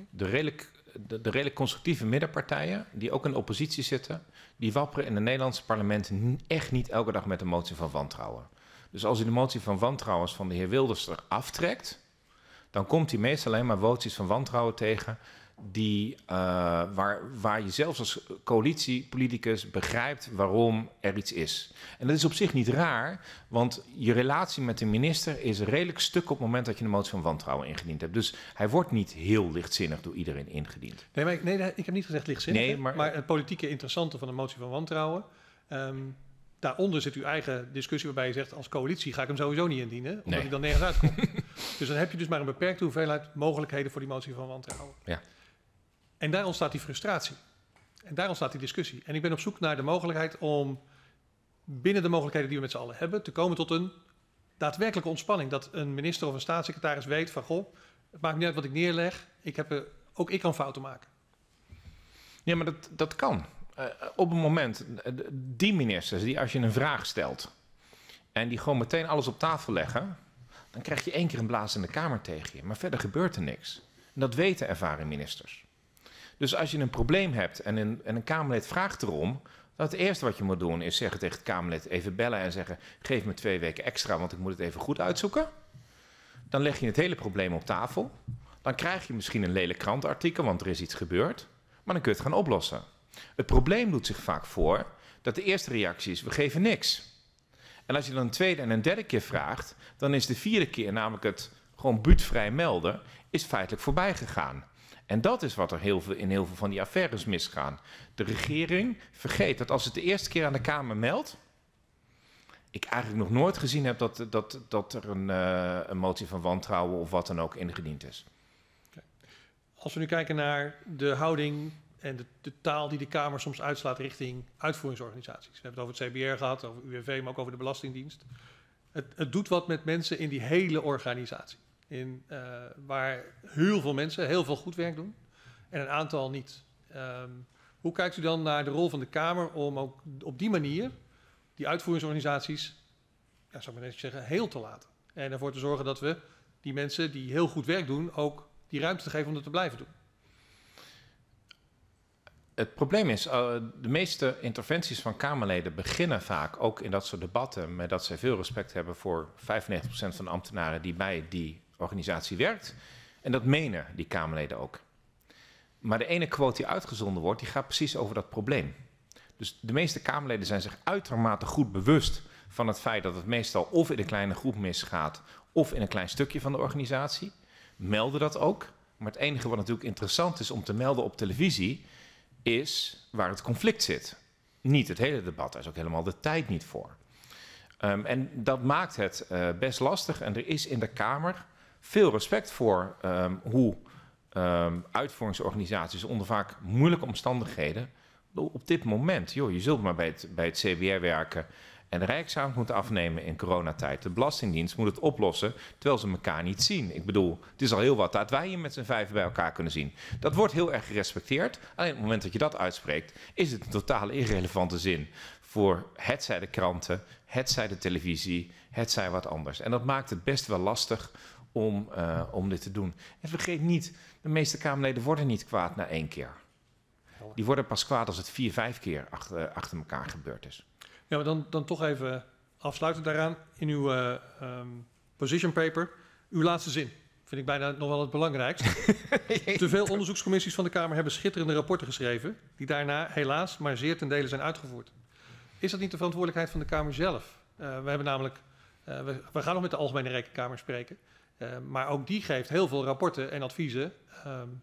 De redelijk, de, de redelijk constructieve middenpartijen, die ook in de oppositie zitten, die wapperen in het Nederlandse parlement echt niet elke dag met een motie van wantrouwen. Dus als u de motie van wantrouwen van de heer Wilders er aftrekt, dan komt hij meestal alleen maar moties van wantrouwen tegen die, eh, waar, waar je zelfs als coalitiepoliticus begrijpt waarom er iets is. En dat is op zich niet raar, want je relatie met de minister is redelijk stuk op het moment dat je een motie van wantrouwen ingediend hebt. Dus hij wordt niet heel lichtzinnig door iedereen ingediend. Nee, maar ik, nee, ik heb niet gezegd lichtzinnig, Nee, maar- maar het politieke interessante van een motie van wantrouwen. ehm, daaronder zit uw eigen discussie waarbij je zegt, als coalitie ga ik hem sowieso niet indienen, omdat Nee. ik dan nergens uitkom. *laughs* dus dan heb je dus maar een beperkte hoeveelheid mogelijkheden voor die motie van wantrouwen. Ja. En daar ontstaat die frustratie. En daar ontstaat die discussie. En ik ben op zoek naar de mogelijkheid om binnen de mogelijkheden die we met z'n allen hebben, te komen tot een daadwerkelijke ontspanning. Dat een minister of een staatssecretaris weet van, goh, het maakt niet uit wat ik neerleg, ik heb, er- ook ik kan fouten maken. Ja, maar dat, dat kan. Eh, op een moment, eh, die ministers, die als je een vraag stelt en die gewoon meteen alles op tafel leggen, dan krijg je één keer een blaas in de kamer tegen je. Maar verder gebeurt er niks. En dat weten ervaren ministers. Dus als je een probleem hebt en een, en een Kamerlid vraagt erom, dan het eerste wat je moet doen is zeggen tegen het Kamerlid even bellen en zeggen: geef me twee weken extra, want ik moet het even goed uitzoeken. Dan leg je het hele probleem op tafel. Dan krijg je misschien een lelijk krantenartikel, want er is iets gebeurd. Maar dan kun je het gaan oplossen. Het probleem doet zich vaak voor dat de eerste reactie is: we geven niks. En als je dan een tweede en een derde keer vraagt, dan is de vierde keer, namelijk het gewoon buurtvrij melden, is feitelijk voorbij gegaan. En dat is wat er heel veel, in heel veel van die affaires misgaan. De regering vergeet dat als het de eerste keer aan de Kamer meldt. Ik eigenlijk nog nooit gezien heb dat, dat, dat er een, eh, een motie van wantrouwen of wat dan ook ingediend is. Als we nu kijken naar de houding en de, de taal die de Kamer soms uitslaat richting uitvoeringsorganisaties. We hebben het over het CBR gehad, over UWV, maar ook over de Belastingdienst. Het, het doet wat met mensen in die hele organisatie. In, eh, waar heel veel mensen heel veel goed werk doen en een aantal niet. Ehm, hoe kijkt u dan naar de rol van de Kamer om ook op die manier die uitvoeringsorganisaties, ja, zou ik maar net zeggen, heel te laten? En ervoor te zorgen dat we die mensen die heel goed werk doen ook die ruimte te geven om dat te blijven doen. Het probleem is, uh, de meeste interventies van Kamerleden beginnen vaak ook in dat soort debatten met dat zij veel respect hebben voor 95% van de ambtenaren die bij die organisatie werkt. En dat menen die Kamerleden ook. Maar de ene quote die uitgezonden wordt, die gaat precies over dat probleem. Dus de meeste Kamerleden zijn zich uitermate goed bewust van het feit dat het meestal of in een kleine groep misgaat of in een klein stukje van de organisatie. Melden dat ook. Maar het enige wat natuurlijk interessant is om te melden op televisie, is waar het conflict zit. Niet het hele debat, daar is ook helemaal de tijd niet voor. Um, en dat maakt het uh, best lastig. En er is in de Kamer veel respect voor um, hoe um, uitvoeringsorganisaties onder vaak moeilijke omstandigheden op dit moment, joh, je zult maar bij het, bij het CBR werken en de Rijksavond moet afnemen in coronatijd. De Belastingdienst moet het oplossen terwijl ze elkaar niet zien. Ik bedoel, het is al heel wat dat wij hier met z'n vijf bij elkaar kunnen zien. Dat wordt heel erg gerespecteerd. Alleen op het moment dat je dat uitspreekt, is het een totale irrelevante zin voor hetzij de kranten, hetzij de televisie, hetzij wat anders. En dat maakt het best wel lastig om, uh, om dit te doen. En vergeet niet, de meeste Kamerleden worden niet kwaad na één keer. Die worden pas kwaad als het vier, vijf keer achter, achter elkaar gebeurd is. Ja, maar dan, dan toch even afsluiten daaraan. In uw uh, um, position paper, uw laatste zin. Vind ik bijna nog wel het belangrijkste. *laughs* Te veel onderzoekscommissies van de Kamer hebben schitterende rapporten geschreven, die daarna helaas maar zeer ten dele zijn uitgevoerd. Is dat niet de verantwoordelijkheid van de Kamer zelf? Uh, we hebben namelijk, uh, we, we, gaan nog met de Algemene Rekenkamer spreken, uh, maar ook die geeft heel veel rapporten en adviezen. Um,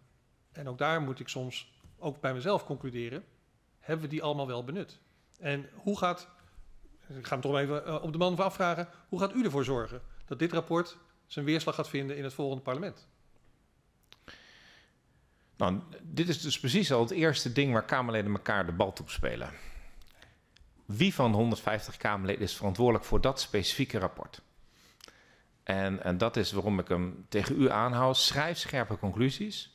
en ook daar moet ik soms ook bij mezelf concluderen, hebben we die allemaal wel benut? En hoe gaat, ik ga hem toch even uh, op de man afvragen, hoe gaat u ervoor zorgen dat dit rapport zijn weerslag gaat vinden in het volgende parlement? Nou, dit is dus precies al het eerste ding waar Kamerleden elkaar de bal toe spelen. Wie van de 150 Kamerleden is verantwoordelijk voor dat specifieke rapport? En, en dat is waarom ik hem tegen u aanhoud. Schrijf scherpe conclusies.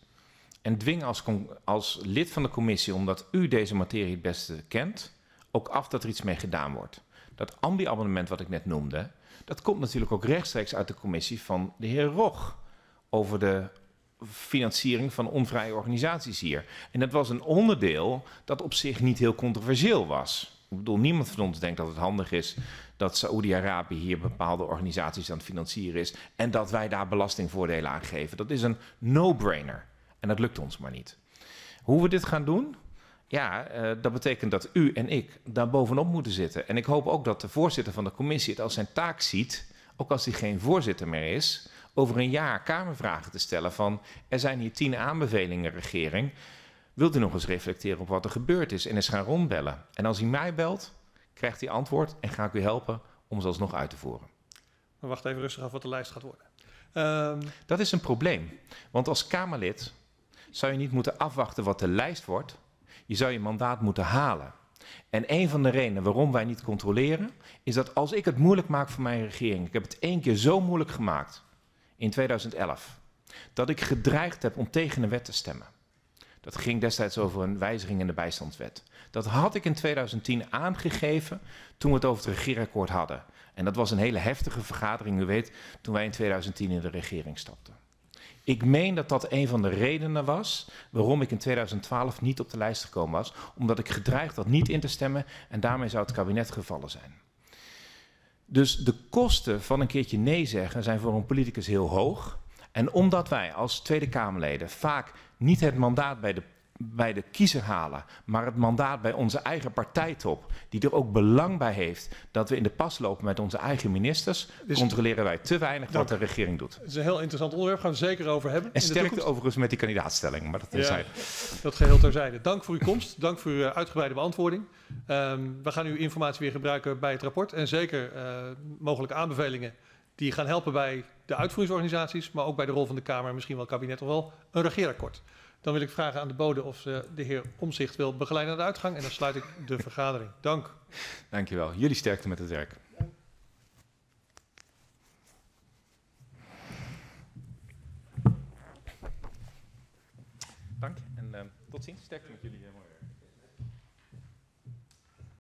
En dwing als, als lid van de commissie, omdat u deze materie het beste kent, ook af dat er iets mee gedaan wordt. Dat ambi-abonnement wat ik net noemde, dat komt natuurlijk ook rechtstreeks uit de commissie van de heer Rog over de financiering van onvrije organisaties hier. En dat was een onderdeel dat op zich niet heel controversieel was. Ik bedoel, niemand van ons denkt dat het handig is dat Saoedi-Arabië hier bepaalde organisaties aan het financieren is en dat wij daar belastingvoordelen aan geven. Dat is een no-brainer. En dat lukt ons maar niet. Hoe we dit gaan doen? Ja, uh, dat betekent dat u en ik daar bovenop moeten zitten. En ik hoop ook dat de voorzitter van de commissie het als zijn taak ziet, ook als hij geen voorzitter meer is, over een jaar Kamervragen te stellen van er zijn hier tien aanbevelingen, regering. Wilt u nog eens reflecteren op wat er gebeurd is en eens gaan rondbellen? En als hij mij belt, krijgt hij antwoord en ga ik u helpen om ze alsnog uit te voeren. Maar wacht even rustig af wat de lijst gaat worden. Um... Dat is een probleem. Want als Kamerlid zou je niet moeten afwachten wat de lijst wordt. Je zou je mandaat moeten halen. En een van de redenen waarom wij niet controleren, is dat als ik het moeilijk maak voor mijn regering, ik heb het één keer zo moeilijk gemaakt in 2011, dat ik gedreigd heb om tegen een wet te stemmen. Dat ging destijds over een wijziging in de bijstandswet. Dat had ik in 2010 aangegeven toen we het over het regeerakkoord hadden. En dat was een hele heftige vergadering, u weet, toen wij in 2010 in de regering stapten. Ik meen dat dat een van de redenen was waarom ik in 2012 niet op de lijst gekomen was. Omdat ik gedreigd had niet in te stemmen en daarmee zou het kabinet gevallen zijn. Dus de kosten van een keertje nee zeggen zijn voor een politicus heel hoog. En omdat wij als Tweede Kamerleden vaak niet het mandaat bij de bij de kiezer halen, maar het mandaat bij onze eigen partijtop, die er ook belang bij heeft dat we in de pas lopen met onze eigen ministers, dus controleren wij te weinig dank. wat de regering doet. Het is een heel interessant onderwerp, gaan we het zeker over hebben. En sterkte overigens met die kandidaatstelling, maar dat terzijde. Ja, dat geheel terzijde. Dank voor uw komst, dank voor uw uitgebreide beantwoording. Um, we gaan uw informatie weer gebruiken bij het rapport en zeker uh, mogelijke aanbevelingen die gaan helpen bij de uitvoeringsorganisaties, maar ook bij de rol van de Kamer en misschien wel het kabinet of wel een regeerakkoord. Dan wil ik vragen aan de bode of ze de heer Omzicht wil begeleiden naar de uitgang. En dan sluit ik de vergadering. Dank. Dankjewel. Jullie sterkte met het werk. Dank en uh, tot ziens. Sterkte met jullie.